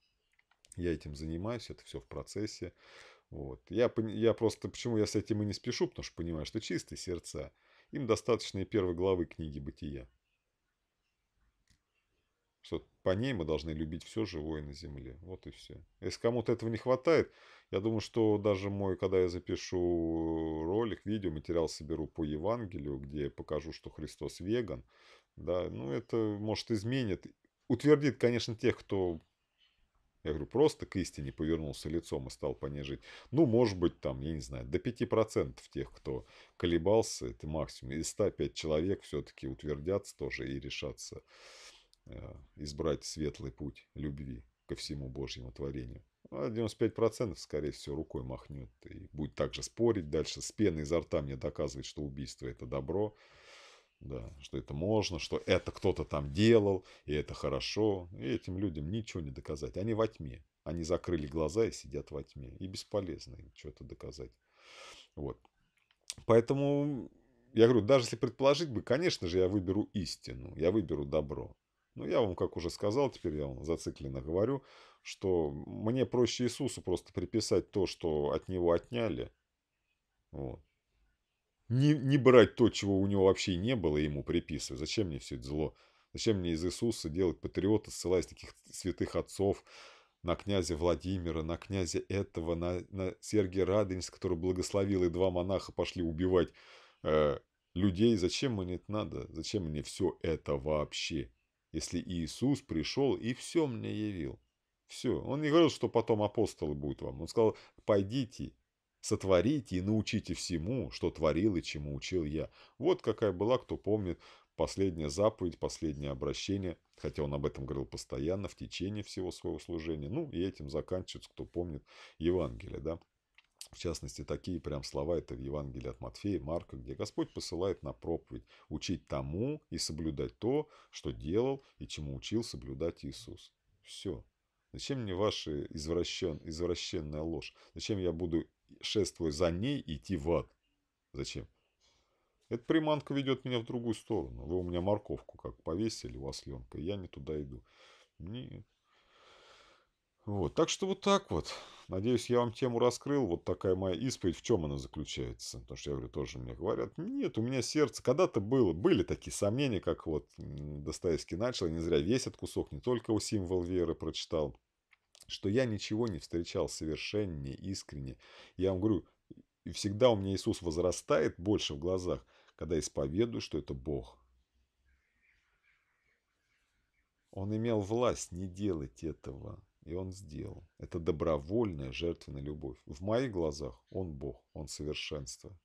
Speaker 1: Я этим занимаюсь, это все в процессе. Вот. Я, я просто, почему я с этим и не спешу, потому что понимаю, что чистые сердца, им достаточно и первой главы книги «Бытия». Что по ней мы должны любить все живое на земле. Вот и все. Если кому-то этого не хватает, я думаю, что даже мой, когда я запишу ролик, видео, материал соберу по Евангелию, где я покажу, что Христос веган, да, ну это может изменит, утвердит, конечно, тех, кто я говорю, просто к истине повернулся лицом и стал по ней жить. Ну, может быть, там, я не знаю, до 5% тех, кто колебался, это максимум. Из 105 человек все-таки утвердятся тоже и решатся избрать светлый путь любви ко всему Божьему творению. А 95% скорее всего рукой махнет и будет также спорить дальше. С пеной изо рта мне доказывать, что убийство это добро да, что это можно, что это кто-то там делал, и это хорошо. И этим людям ничего не доказать. Они во тьме. Они закрыли глаза и сидят во тьме. И бесполезно им что-то доказать. Вот. Поэтому я говорю, даже если предположить бы, конечно же, я выберу истину, я выберу добро. Но я вам, как уже сказал, теперь я вам зацикленно говорю, что мне проще Иисусу просто приписать то, что от него отняли. Вот не, не брать то, чего у него вообще не было, и ему приписывать. Зачем мне все это зло? Зачем мне из Иисуса делать патриота, ссылаясь таких святых отцов на князя Владимира, на князя этого, на, на Сергия Радонец, который благословил, и два монаха пошли убивать э, людей. Зачем мне это надо? Зачем мне все это вообще? Если Иисус пришел и все мне явил. Все. Он не говорил, что потом апостолы будут вам. Он сказал, пойдите сотворите и научите всему, что творил и чему учил я. Вот какая была, кто помнит, последняя заповедь, последнее обращение, хотя он об этом говорил постоянно в течение всего своего служения. Ну, и этим заканчивается, кто помнит Евангелие, да. В частности, такие прям слова это в Евангелии от Матфея, Марка, где Господь посылает на проповедь учить тому и соблюдать то, что делал и чему учил соблюдать Иисус. Все. Зачем мне ваша извращен, извращенная ложь? Зачем я буду шествуя за ней, идти в ад. Зачем? Эта приманка ведет меня в другую сторону. Вы у меня морковку как повесили у осленка, я не туда иду. Нет. Вот, так что вот так вот. Надеюсь, я вам тему раскрыл. Вот такая моя исповедь. В чем она заключается? Потому что я говорю, тоже мне говорят, нет, у меня сердце. Когда-то было, были такие сомнения, как вот Достоевский начал. не зря весь этот кусок, не только у символ веры прочитал что я ничего не встречал совершеннее, искренне. Я вам говорю, всегда у меня Иисус возрастает больше в глазах, когда исповедую, что это Бог. Он имел власть не делать этого, и он сделал. Это добровольная жертвенная любовь. В моих глазах он Бог, он совершенство.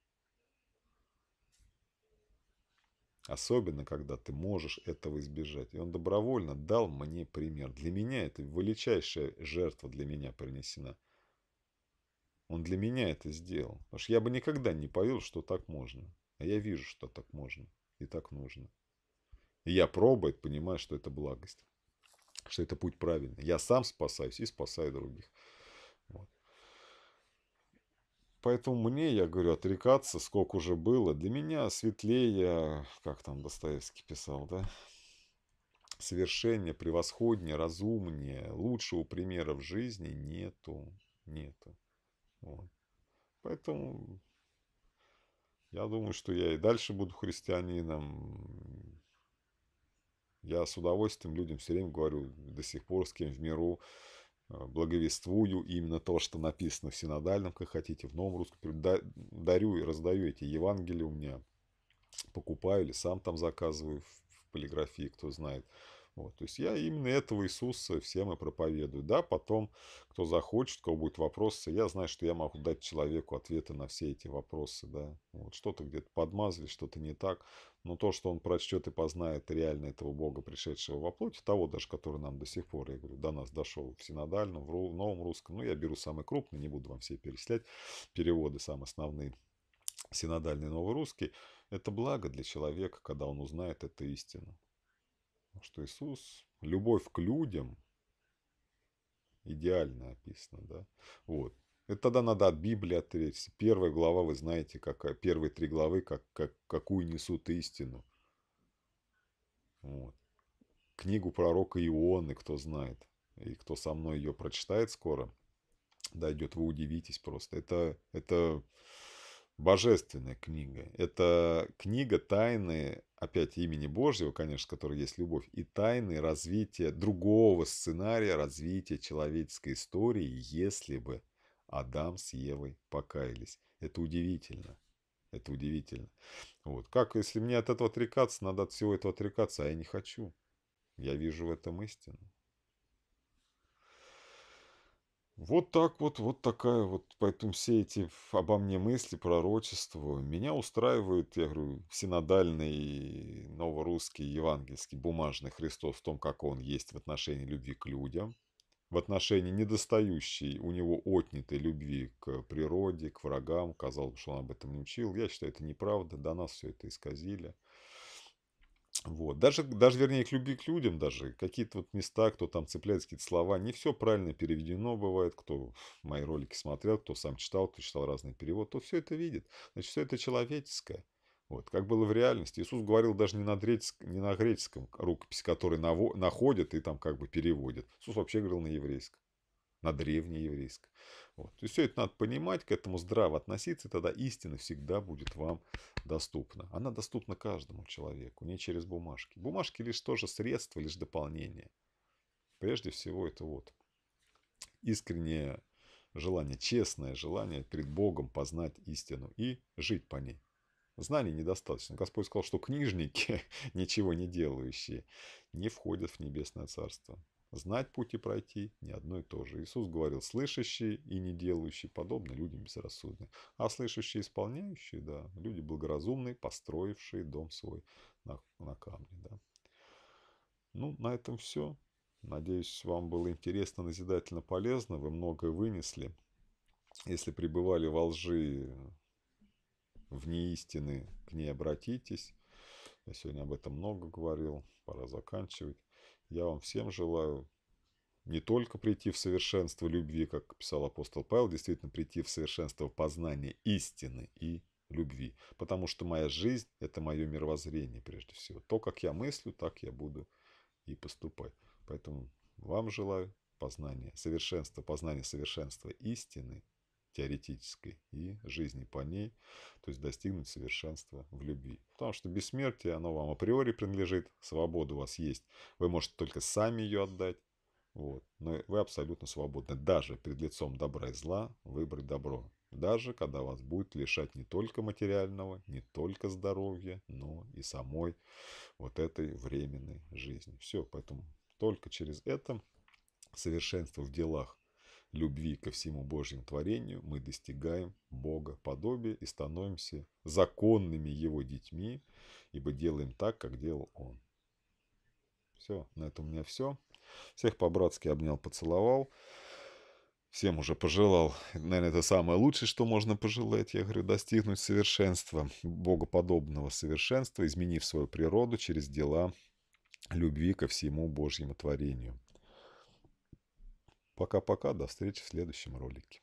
Speaker 1: Особенно, когда ты можешь этого избежать. И он добровольно дал мне пример. Для меня это величайшая жертва для меня принесена. Он для меня это сделал. Потому что я бы никогда не поверил, что так можно. А я вижу, что так можно и так нужно. И я пробую, понимаю, что это благость. Что это путь правильный. Я сам спасаюсь и спасаю других. Вот. Поэтому мне, я говорю, отрекаться, сколько уже было, для меня светлее, как там Достоевский писал, да, совершеннее, превосходнее, разумнее, лучшего примера в жизни нету, нету. Вот. Поэтому я думаю, что я и дальше буду христианином. Я с удовольствием людям все время говорю, до сих пор с кем в миру, э, благовествую именно то, что написано в синодальном, как хотите, в новом русском. Дарю и раздаю эти Евангелия у меня. Покупаю или сам там заказываю в полиграфии, кто знает. Вот, то есть я именно этого Иисуса всем и проповедую. Да, потом, кто захочет, у кого будут вопросы, я знаю, что я могу дать человеку ответы на все эти вопросы. Да. Вот, что-то где-то подмазали, что-то не так. Но то, что он прочтет и познает реально этого Бога, пришедшего во плоти, того даже, который нам до сих пор, я говорю, до нас дошел в синодальном, в новом русском. Ну, я беру самый крупный, не буду вам все перечислять. Переводы самые основные синодальный новорусский, это благо для человека, когда он узнает эту истину что Иисус, любовь к людям идеально описана, да. Вот. Это тогда надо от Библии отречься. Первая глава, вы знаете, какая, первые три главы, как, как, какую несут истину. Вот. Книгу пророка Ионы, кто знает, и кто со мной ее прочитает скоро, дойдет, вы удивитесь просто. Это, это божественная книга. Это книга тайны, опять имени Божьего, конечно, которой есть любовь, и тайны развития другого сценария развития человеческой истории, если бы Адам с Евой покаялись. Это удивительно. Это удивительно. Вот. Как, если мне от этого отрекаться, надо от всего этого отрекаться, а я не хочу. Я вижу в этом истину. Вот так вот, вот такая вот, поэтому все эти обо мне мысли, пророчества, меня устраивает, я говорю, синодальный, новорусский, евангельский, бумажный Христос в том, как он есть в отношении любви к людям, в отношении недостающей у него отнятой любви к природе, к врагам, казалось бы, что он об этом не учил. Я считаю, это неправда, до нас все это исказили. Вот. Даже, даже, вернее, к любви к людям даже, какие-то вот места, кто там цепляет какие-то слова, не все правильно переведено бывает, кто мои ролики смотрел, кто сам читал, кто читал разные переводы, то все это видит. Значит, все это человеческое. Вот, как было в реальности. Иисус говорил даже не на, греческом, не на греческом рукописи, который наво, находят и там как бы переводят. Иисус вообще говорил на еврейском, на древнееврейском. Вот. Есть все это надо понимать, к этому здраво относиться, и тогда истина всегда будет вам доступна. Она доступна каждому человеку, не через бумажки. Бумажки лишь тоже средство, лишь дополнение. Прежде всего это вот искреннее желание, честное желание перед Богом познать истину и жить по ней. Знаний недостаточно. Господь сказал, что книжники, ничего не делающие, не входят в небесное царство. Знать путь и пройти не одно и то же. Иисус говорил, слышащие и не делающие подобно людям безрассудным. А слышащие исполняющие, да, люди благоразумные, построившие дом свой на, на камне, да. Ну, на этом все. Надеюсь, вам было интересно, назидательно, полезно. Вы многое вынесли. Если пребывали во лжи, в неистины, к ней обратитесь. Я сегодня об этом много говорил. Пора заканчивать. Я вам всем желаю не только прийти в совершенство любви, как писал апостол Павел, действительно прийти в совершенство познания истины и любви. Потому что моя жизнь – это мое мировоззрение прежде всего. То, как я мыслю, так я буду и поступать. Поэтому вам желаю познания, совершенства, познания совершенства истины теоретической и жизни по ней, то есть достигнуть совершенства в любви. Потому что бессмертие, оно вам априори принадлежит, свобода у вас есть, вы можете только сами ее отдать, вот. но вы абсолютно свободны даже перед лицом добра и зла выбрать добро. Даже когда вас будет лишать не только материального, не только здоровья, но и самой вот этой временной жизни. Все, поэтому только через это совершенство в делах любви ко всему Божьему творению мы достигаем Бога подобия и становимся законными Его детьми, ибо делаем так, как делал Он. Все, на этом у меня все. Всех по-братски обнял, поцеловал. Всем уже пожелал, наверное, это самое лучшее, что можно пожелать, я говорю, достигнуть совершенства, богоподобного совершенства, изменив свою природу через дела любви ко всему Божьему творению. Пока-пока, до встречи в следующем ролике.